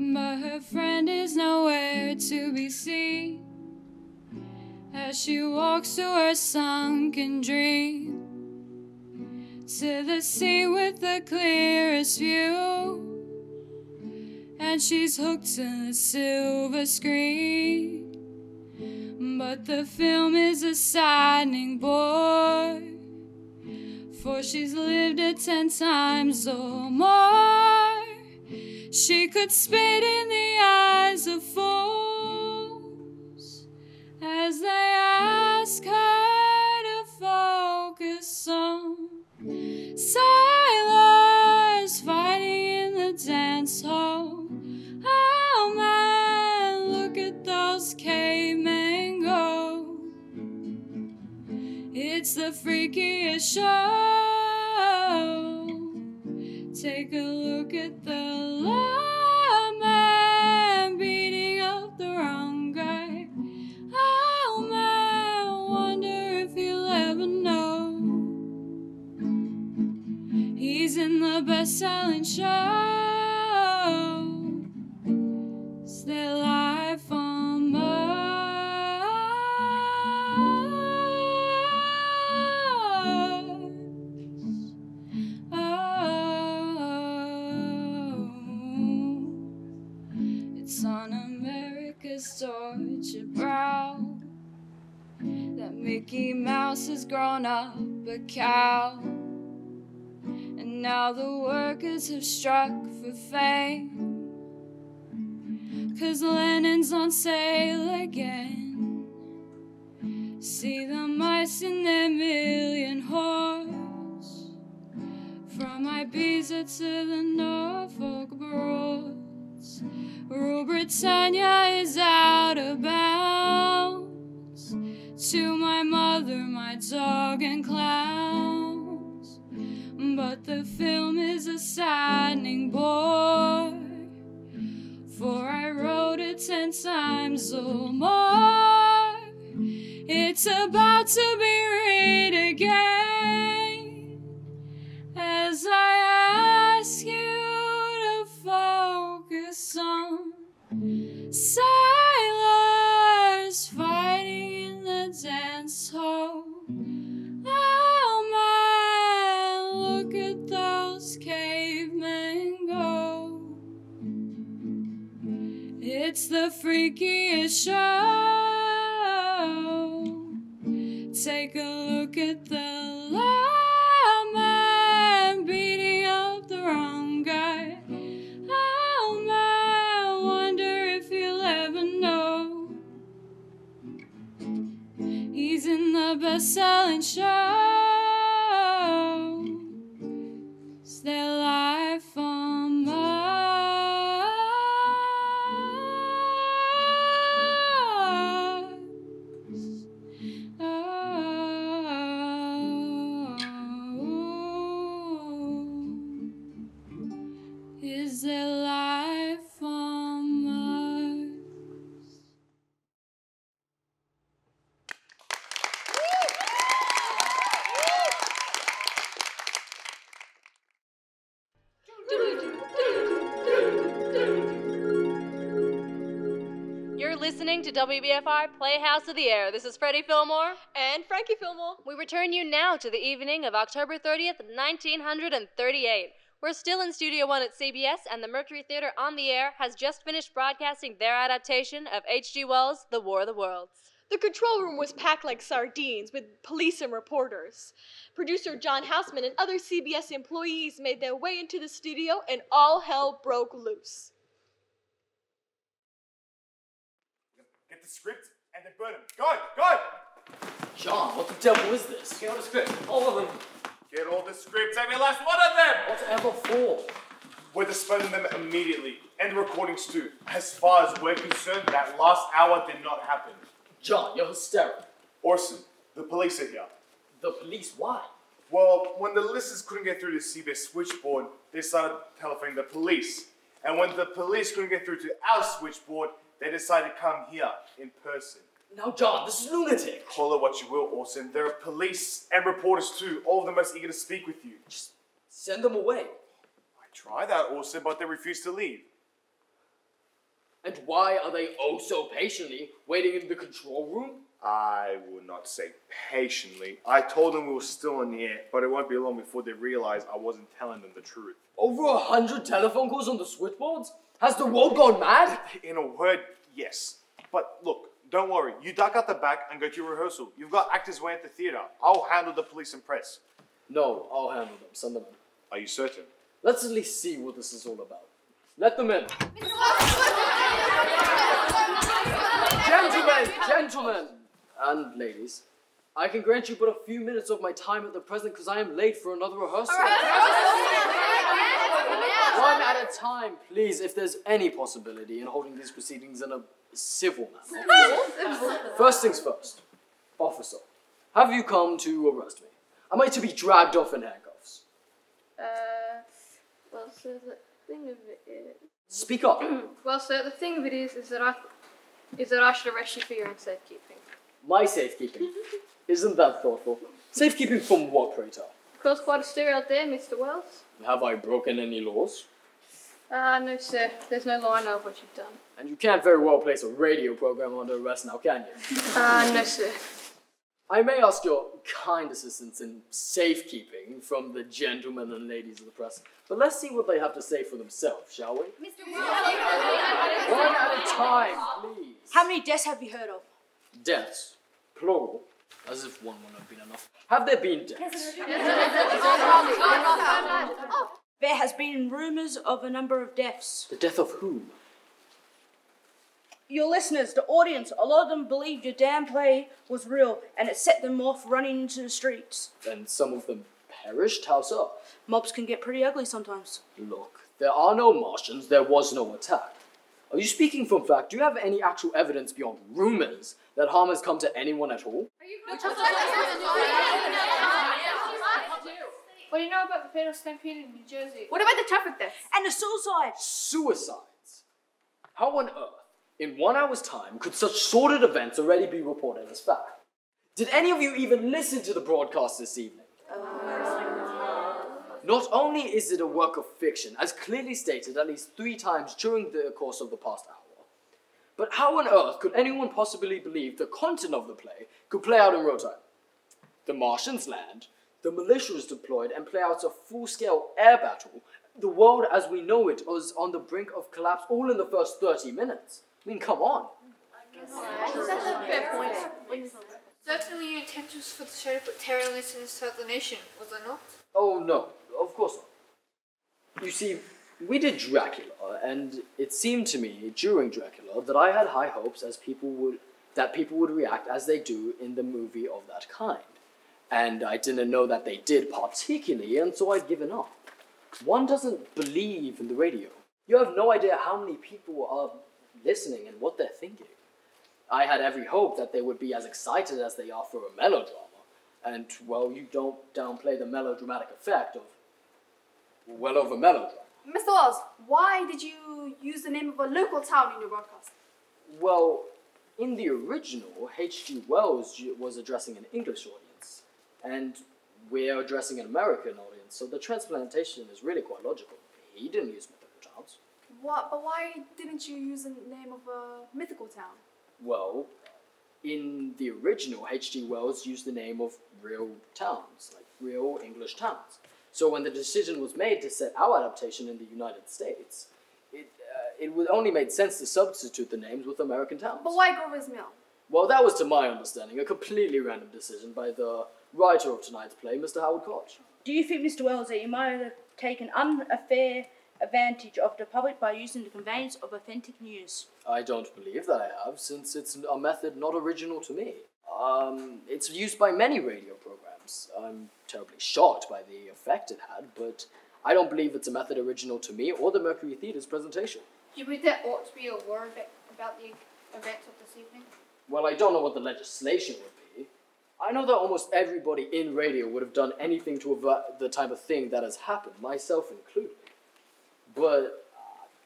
But her friend is nowhere to be seen as she walks to her sunken dream to the sea with the clearest view. And she's hooked to the silver screen. But the film is a saddening bore. For she's lived it ten times or more. She could spit in the eyes of fools as they ask her to focus on sailors fighting in the dance hall. It's the freakiest show. Take a look at the lawman beating up the wrong guy. Oh man, wonder if he'll ever know. He's in the best selling show. Mickey Mouse has grown up a cow. And now the workers have struck for fame. Cause Lennon's on sale again. See the mice in their million hordes. From Ibiza to the Norfolk Broads. Rule Britannia is out of bounds. To my mother, my dog, and clowns. But the film is a saddening bore. For I wrote it ten times or more. It's about to be read freakiest show. Take a look at the lawman beating up the wrong guy. Oh man, wonder if he'll ever know. He's in the best selling show. WBFR Playhouse of the Air. This is Freddie Fillmore. And Frankie Fillmore. We return you now to the evening of October 30th, 1938. We're still in Studio One at CBS, and the Mercury Theater on the Air has just finished broadcasting their adaptation of H.G. Wells' The War of the Worlds. The control room was packed like sardines with police and reporters. Producer John Houseman and other CBS employees made their way into the studio, and all hell broke loose. The script and then burn them. Go, go! John, what the devil is this? Get out the script, all of them. Get all the scripts, every last one of them! Whatever for? We're disposing them immediately, and the recordings too. As far as we're concerned, that last hour did not happen. John, you're hysterical. Orson, the police are here. The police? Why? Well, when the listeners couldn't get through to CBS switchboard, they started telephoning the police. And when the police couldn't get through to our switchboard, they decided to come here in person. Now, John, this is lunatic. Call it what you will, Orson. There are police and reporters too, all of them most eager to speak with you. Just send them away. I try that, Orson, but they refuse to leave. And why are they oh so patiently waiting in the control room? I will not say patiently. I told them we were still in the air, but it won't be long before they realize I wasn't telling them the truth. Over a hundred telephone calls on the switchboards? Has the world gone mad? In a word, yes. But look, don't worry. You duck out the back and go to your rehearsal. You've got actors waiting at the theater. I'll handle the police and press. No, I'll handle them. Send them in. Are you certain? Let's at least see what this is all about. Let them in. gentlemen, gentlemen, and ladies, I can grant you but a few minutes of my time at the present because I am late for another rehearsal. One at a time, please, if there's any possibility in holding these proceedings in a civil manner. [LAUGHS] First things first. Officer, have you come to arrest me? Am I to be dragged off in handcuffs? Uh, well, sir, the thing of it is. Speak up. [CLEARS THROAT] well, sir, the thing of it is, is that I, is that I should arrest you for your own safekeeping. My safekeeping. [LAUGHS] Isn't that thoughtful? Safekeeping from what, pray tell? Cause quite a stir out there, Mr. Welles. Have I broken any laws? Ah, no, sir. There's no line of what you've done. And you can't very well place a radio program under arrest now, can you? Ah, no, sir. I may ask your kind assistance in safekeeping from the gentlemen and ladies of the press, but let's see what they have to say for themselves, shall we? Mr. Welles! One at a time, please. How many deaths have you heard of? Deaths, plural, as if one would have been enough. Have there been deaths? Oh. There has been rumours of a number of deaths. The death of whom? Your listeners, the audience, a lot of them believed your damn play was real and it set them off running into the streets. And some of them perished? How so? Mobs can get pretty ugly sometimes. Look, there are no Martians, there was no attack. Are you speaking from fact? Do you have any actual evidence beyond rumors that harm has come to anyone at all? What do you know about the fatal stampede in New Jersey? What about the traffic deaths? And the suicides? Suicides? How on earth, in one hour's time, could such sordid events already be reported as fact? Did any of you even listen to the broadcast this evening? Not only is it a work of fiction, as clearly stated at least three times during the course of the past hour, but how on earth could anyone possibly believe the content of the play could play out in real time? The Martians land, the militia is deployed, and play out a full scale air battle. The world as we know it was on the brink of collapse all in the first 30 minutes. I mean, come on. Fair point. Certainly your intention was for the show to put terror listeners throughout the nation, was it not? Oh, no, of course not. You see, we did Dracula, and it seemed to me during Dracula that I had high hopes as people would that people would react as they do in the movie of that kind. And I didn't know that they did particularly, and so I'd given up. One doesn't believe in the radio. You have no idea how many people are listening and what they're thinking. I had every hope that they would be as excited as they are for a melodrama. And, well, you don't downplay the melodramatic effect of, well, over melodrama. Mr. Welles, why did you use the name of a local town in your broadcast? Well, in the original, H.G. Wells was addressing an English audience, and we're addressing an American audience, so the transplantation is really quite logical. He didn't use mythical towns. What, but why didn't you use the name of a mythical town? Well, in the original, H.G. Wells used the name of real towns, like real English towns. So when the decision was made to set our adaptation in the United States, it, uh, it would only made sense to substitute the names with American towns. But why Grover's Mill? Well, that was, to my understanding, a completely random decision by the writer of tonight's play, Mr. Howard Koch. Do you think, Mr. Welles, that you might have taken unfair advantage of the public by using the conveyance of authentic news? I don't believe that I have, since it's a method not original to me. Um, it's used by many radio programs. Times. I'm terribly shocked by the effect it had, but I don't believe it's a method original to me or the Mercury Theatre's presentation. Do you believe there ought to be a war about the events of this evening? Well, I don't know what the legislation would be. I know that almost everybody in radio would have done anything to avert the type of thing that has happened, myself included. But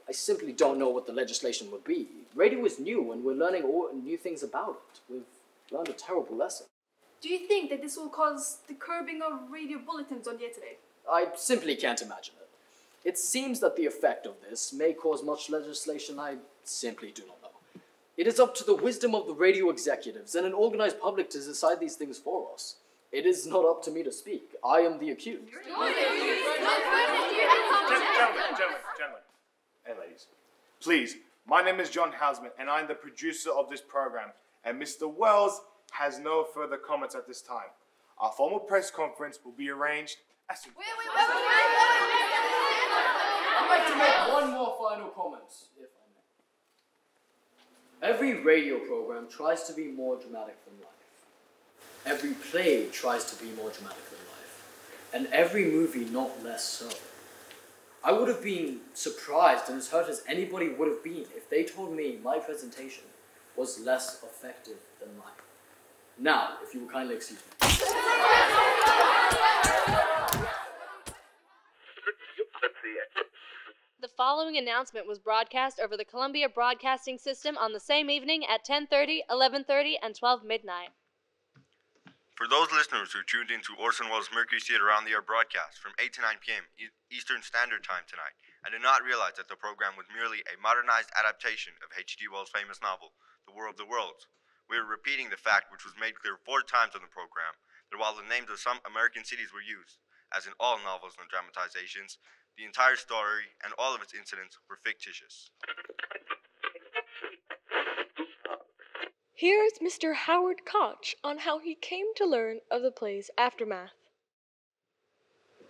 I simply don't know what the legislation would be. Radio is new, and we're learning all new things about it. We've learned a terrible lesson. Do you think that this will cause the curbing of radio bulletins on the air today? I simply can't imagine it. It seems that the effect of this may cause much legislation I simply do not know. It is up to the wisdom of the radio executives and an organized public to decide these things for us. It is not up to me to speak. I am the accused. Gentlemen, gentlemen, gentlemen, and ladies, please, my name is John Houseman, and I'm the producer of this program. And Mr. Welles has no further comments at this time. Our formal press conference will be arranged as soon. I'd like to make one more final comment, if I may. Every radio program tries to be more dramatic than life. Every play tries to be more dramatic than life. And every movie not less so. I would have been surprised and as hurt as anybody would have been if they told me my presentation was less effective than mine. Now, if you will kindly excuse me. The following announcement was broadcast over the Columbia Broadcasting System on the same evening at 10:30, 11:30, and 12 midnight. For those listeners who tuned into Orson Welles' Mercury Theater Around the Air broadcast from 8 to 9 p.m. Eastern Standard Time tonight, and did not realize that the program was merely a modernized adaptation of H.G. Wells' famous novel, The War of the Worlds, we are repeating the fact which was made clear four times on the program that while the names of some American cities were used, as in all novels and dramatizations, the entire story and all of its incidents were fictitious. Here's Mr. Howard Koch on how he came to learn of the play's aftermath.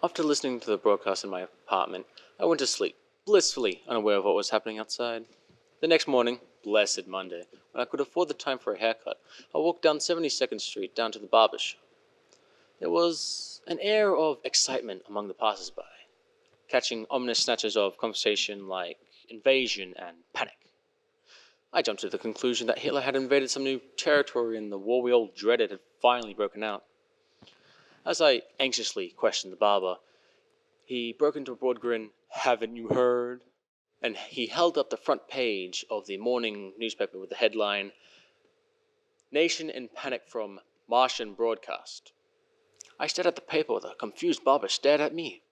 After listening to the broadcast in my apartment, I went to sleep, blissfully unaware of what was happening outside. The next morning, blessed Monday, when I could afford the time for a haircut, I walked down 72nd Street down to the barber shop. There was an air of excitement among the passers-by, catching ominous snatches of conversation like invasion and panic. I jumped to the conclusion that Hitler had invaded some new territory and the war we all dreaded had finally broken out. As I anxiously questioned the barber, he broke into a broad grin. Haven't you heard? And he held up the front page of the morning newspaper with the headline Nation in Panic from Martian Broadcast. I stared at the paper while the confused barber stared at me.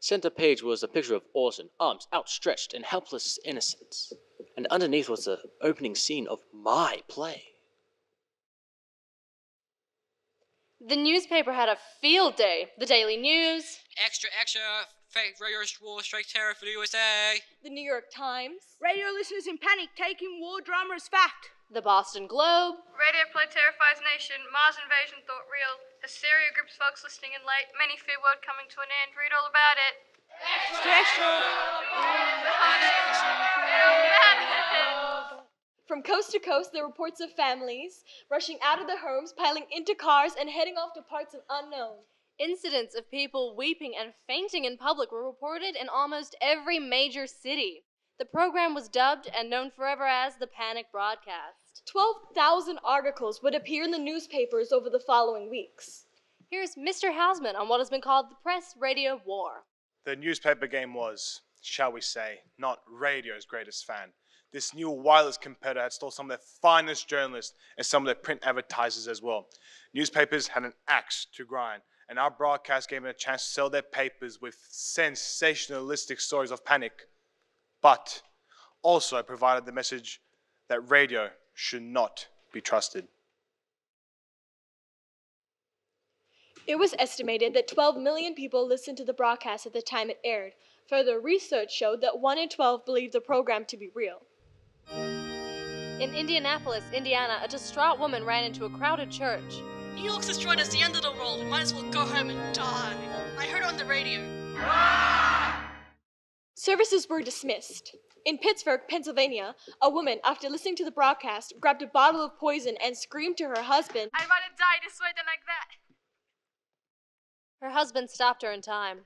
Center page was a picture of Orson, arms outstretched in helpless innocence, and underneath was the opening scene of my play. The newspaper had a field day. The Daily News, Extra, extra, fake radio war strike terror for the USA. The New York Times. Radio listeners in panic taking war drama as fact. the Boston Globe, Radio play terrifies nation. Mars invasion thought real. Hysteria grips folks listening in late. Many fear world coming to an end. Read all about it. From coast to coast, there were reports of families rushing out of their homes, piling into cars, and heading off to parts of unknown. Incidents of people weeping and fainting in public were reported in almost every major city. The program was dubbed and known forever as the Panic Broadcast. 12,000 articles would appear in the newspapers over the following weeks. Here's Mr. Houseman on what has been called the press radio war. The newspaper game was, shall we say, not radio's greatest fan. This new wireless competitor had stole some of their finest journalists and some of their print advertisers as well. Newspapers had an axe to grind, and our broadcast gave them a chance to sell their papers with sensationalistic stories of panic. But also provided the message that radio should not be trusted. It was estimated that 12 million people listened to the broadcast at the time it aired. Further research showed that 1 in 12 believed the program to be real. In Indianapolis, Indiana, a distraught woman ran into a crowded church. New York's destroyed as the end of the world. We might as well go home and die. I heard it on the radio. Services were dismissed. In Pittsburgh, Pennsylvania, a woman, after listening to the broadcast, grabbed a bottle of poison and screamed to her husband, I'd rather die this way than like that. Her husband stopped her in time.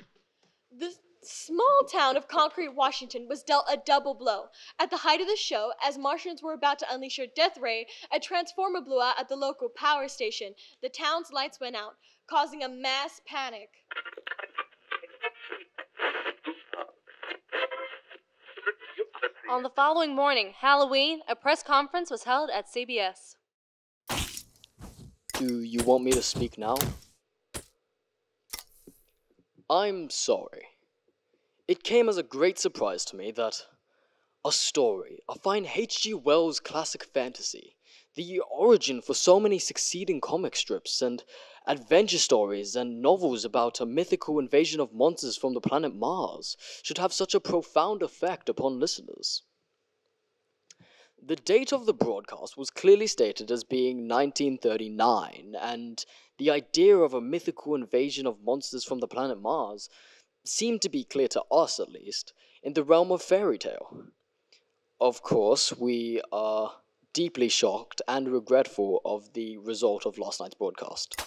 The small town of Concrete, Washington was dealt a double blow. At the height of the show, as Martians were about to unleash their death ray, a transformer blew out at the local power station. The town's lights went out, causing a mass panic. On the following morning, Halloween, a press conference was held at CBS. Do you want me to speak now? I'm sorry. It came as a great surprise to me that a story, a fine H.G. Wells classic fantasy, the origin for so many succeeding comic strips and adventure stories and novels about a mythical invasion of monsters from the planet Mars, should have such a profound effect upon listeners. The date of the broadcast was clearly stated as being 1939, and the idea of a mythical invasion of monsters from the planet Mars seemed to be clear to us, at least, in the realm of fairy tale. Of course, we are deeply shocked and regretful of the result of last night's broadcast.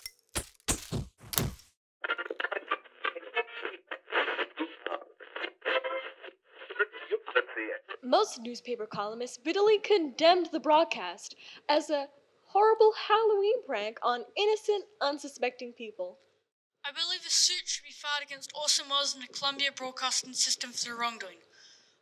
Most newspaper columnists bitterly condemned the broadcast as a horrible Halloween prank on innocent, unsuspecting people. Against Orson Welles and the Columbia Broadcasting System for their wrongdoing.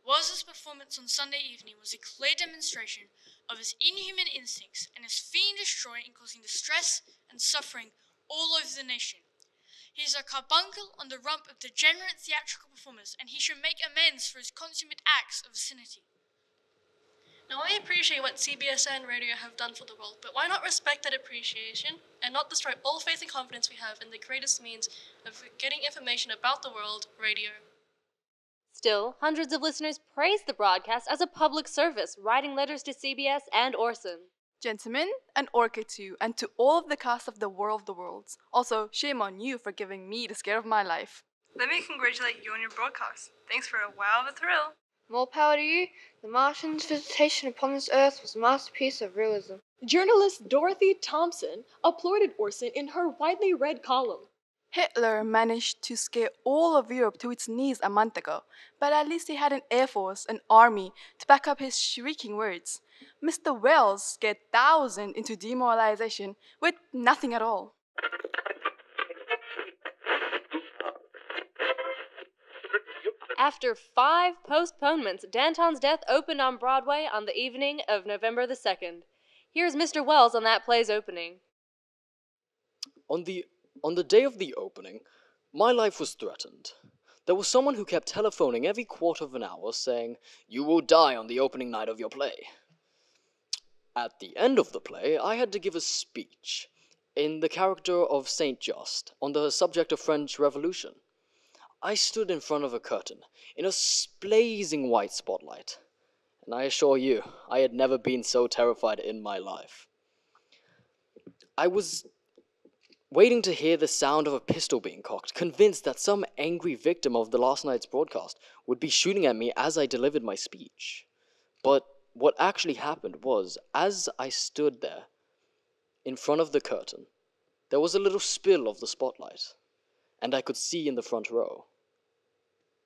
Welles's performance on Sunday evening was a clear demonstration of his inhuman instincts and his fiendish joy in causing distress and suffering all over the nation. He is a carbuncle on the rump of degenerate theatrical performers, and he should make amends for his consummate acts of vicinity. Now, I appreciate what CBS and radio have done for the world, but why not respect that appreciation and not destroy all faith and confidence we have in the greatest means of getting information about the world, radio? Still, hundreds of listeners praised the broadcast as a public service, writing letters to CBS and Orson. Gentlemen, and Orchid too, and to all of the cast of The War of the Worlds. Also, shame on you for giving me the scare of my life. Let me congratulate you on your broadcast. Thanks for a wow of a thrill. More power to you. The Martians' visitation upon this earth was a masterpiece of realism. Journalist Dorothy Thompson applauded Orson in her widely read column. Hitler managed to scare all of Europe to its knees a month ago, but at least he had an air force, an army, to back up his shrieking words. Mr. Welles scared thousands into demoralization with nothing at all. After five postponements, Danton's Death opened on Broadway on the evening of November the 2nd. Here's Mr. Welles on that play's opening. On the on the day of the opening, my life was threatened. There was someone who kept telephoning every quarter of an hour saying, You will die on the opening night of your play. At the end of the play, I had to give a speech in the character of Saint Just on the subject of French Revolution. I stood in front of a curtain in a blazing white spotlight, and I assure you, I had never been so terrified in my life. I was waiting to hear the sound of a pistol being cocked, convinced that some angry victim of the last night's broadcast would be shooting at me as I delivered my speech. But what actually happened was, as I stood there in front of the curtain, there was a little spill of the spotlight, and I could see in the front row.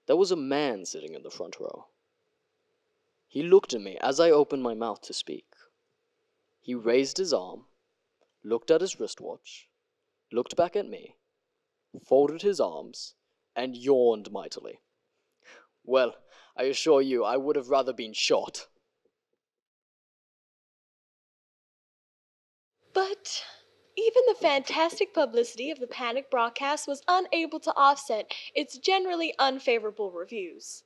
There was a man sitting in the front row. He looked at me as I opened my mouth to speak. He raised his arm, looked at his wristwatch, looked back at me, folded his arms, and yawned mightily. Well, I assure you, I would have rather been shot. But even the fantastic publicity of the Panic broadcast was unable to offset its generally unfavorable reviews.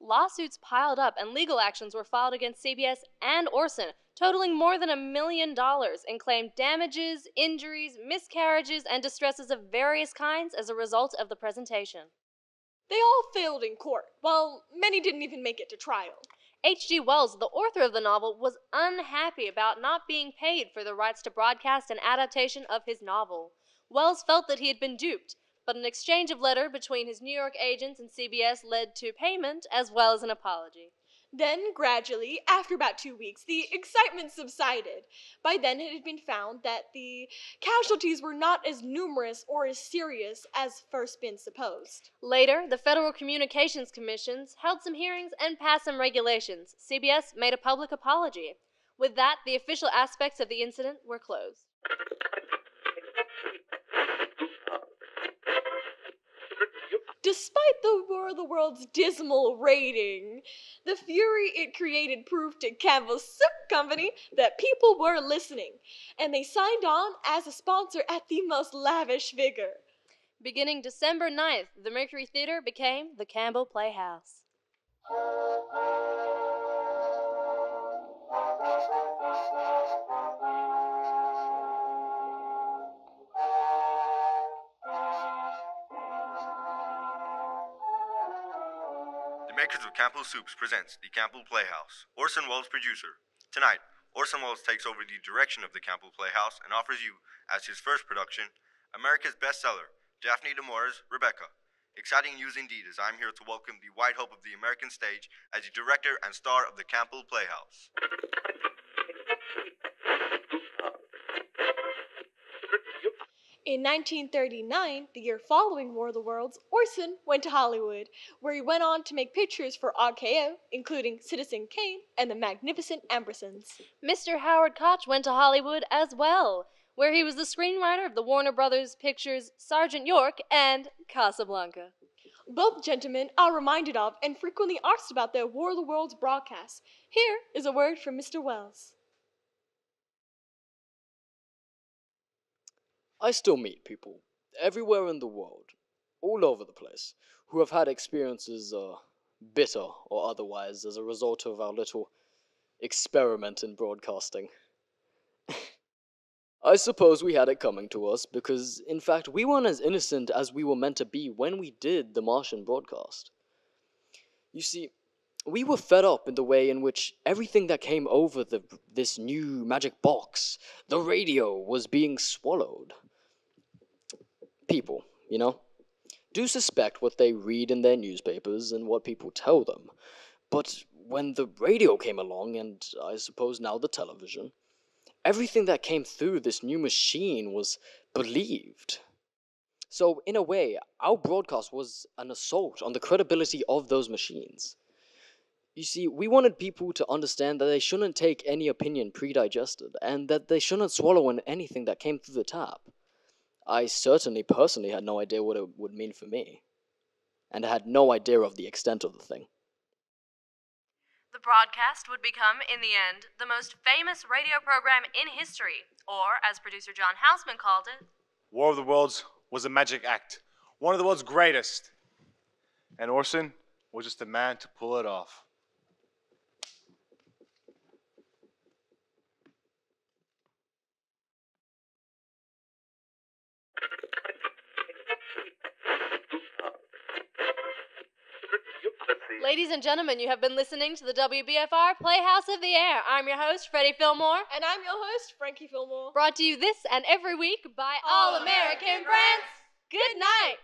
Lawsuits piled up and legal actions were filed against CBS and Orson, totaling more than a million dollars, and claimed damages, injuries, miscarriages, and distresses of various kinds as a result of the presentation. They all failed in court, while many didn't even make it to trial. H.G. Wells, the author of the novel, was unhappy about not being paid for the rights to broadcast an adaptation of his novel. Wells felt that he had been duped, but an exchange of letter between his New York agents and CBS led to payment as well as an apology. Then, gradually, after about two weeks, the excitement subsided. By then, it had been found that the casualties were not as numerous or as serious as first been supposed. Later, the Federal Communications Commissions held some hearings and passed some regulations. CBS made a public apology. With that, the official aspects of the incident were closed. Despite the War of the World's dismal rating, the fury it created proved to Campbell's Soup Company that people were listening, and they signed on as a sponsor at the most lavish vigor. Beginning December 9th, the Mercury Theater became the Campbell Playhouse. Makers of Campbell Soups presents the Campbell Playhouse. Orson Welles producer. Tonight, Orson Welles takes over the direction of the Campbell Playhouse and offers you, as his first production, America's bestseller, Daphne du Maurier's Rebecca. Exciting news indeed as I'm here to welcome the white hope of the American stage as the director and star of the Campbell Playhouse. In 1939, the year following War of the Worlds, Orson went to Hollywood, where he went on to make pictures for RKO, including Citizen Kane and the Magnificent Ambersons. Mr. Howard Koch went to Hollywood as well, where he was the screenwriter of the Warner Brothers pictures Sergeant York and Casablanca. Both gentlemen are reminded of and frequently asked about their War of the Worlds broadcasts. Here is a word from Mr. Welles. I still meet people everywhere in the world, all over the place, who have had experiences, uh, bitter or otherwise, as a result of our little experiment in broadcasting. [LAUGHS] I suppose we had it coming to us because, in fact, we weren't as innocent as we were meant to be when we did the Martian broadcast. You see, we were fed up in the way in which everything that came over the this new magic box, the radio, was being swallowed. People, you know, do suspect what they read in their newspapers and what people tell them. But when the radio came along, and I suppose now the television, everything that came through this new machine was believed. So, in a way, our broadcast was an assault on the credibility of those machines. You see, we wanted people to understand that they shouldn't take any opinion pre-digested, and that they shouldn't swallow in anything that came through the tap. I certainly personally had no idea what it would mean for me, and I had no idea of the extent of the thing. The broadcast would become, in the end, the most famous radio program in history, or, as producer John Houseman called it, War of the Worlds was a magic act, one of the world's greatest. And Orson was just the man to pull it off. Ladies and gentlemen, you have been listening to the WBFR Playhouse of the Air. I'm your host, Freddie Fillmore. And I'm your host, Frankie Fillmore. Brought to you this and every week by All American Brands. Good night.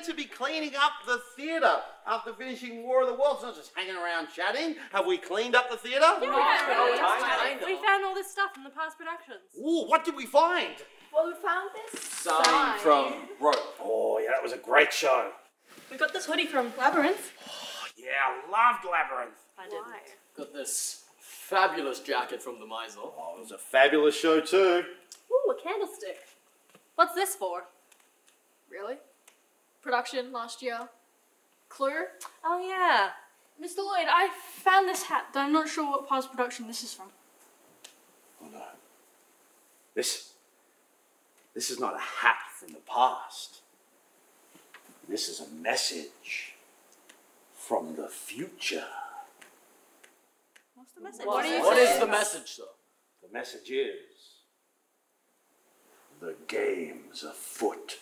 Meant to be cleaning up the theatre after finishing War of the Worlds, not just hanging around chatting. Have we cleaned up the theatre? Yeah, oh, We found all this stuff from the past productions. Ooh, what did we find? Well, we found this Sign from Rope. Oh, yeah, that was a great show. We got this hoodie from Labyrinth. Oh, yeah, I loved Labyrinth. I didn't. Got this fabulous jacket from the Miser. Oh, it was a fabulous show too. Ooh, a candlestick. What's this for? Really? Production last year. Clue? Oh yeah. Mr. Lloyd, I found this hat, but I'm not sure what past production this is from. Oh, this, this is not a hat from the past. This is a message from the future. What's the message? What, what is the message, though? The message is the game's afoot.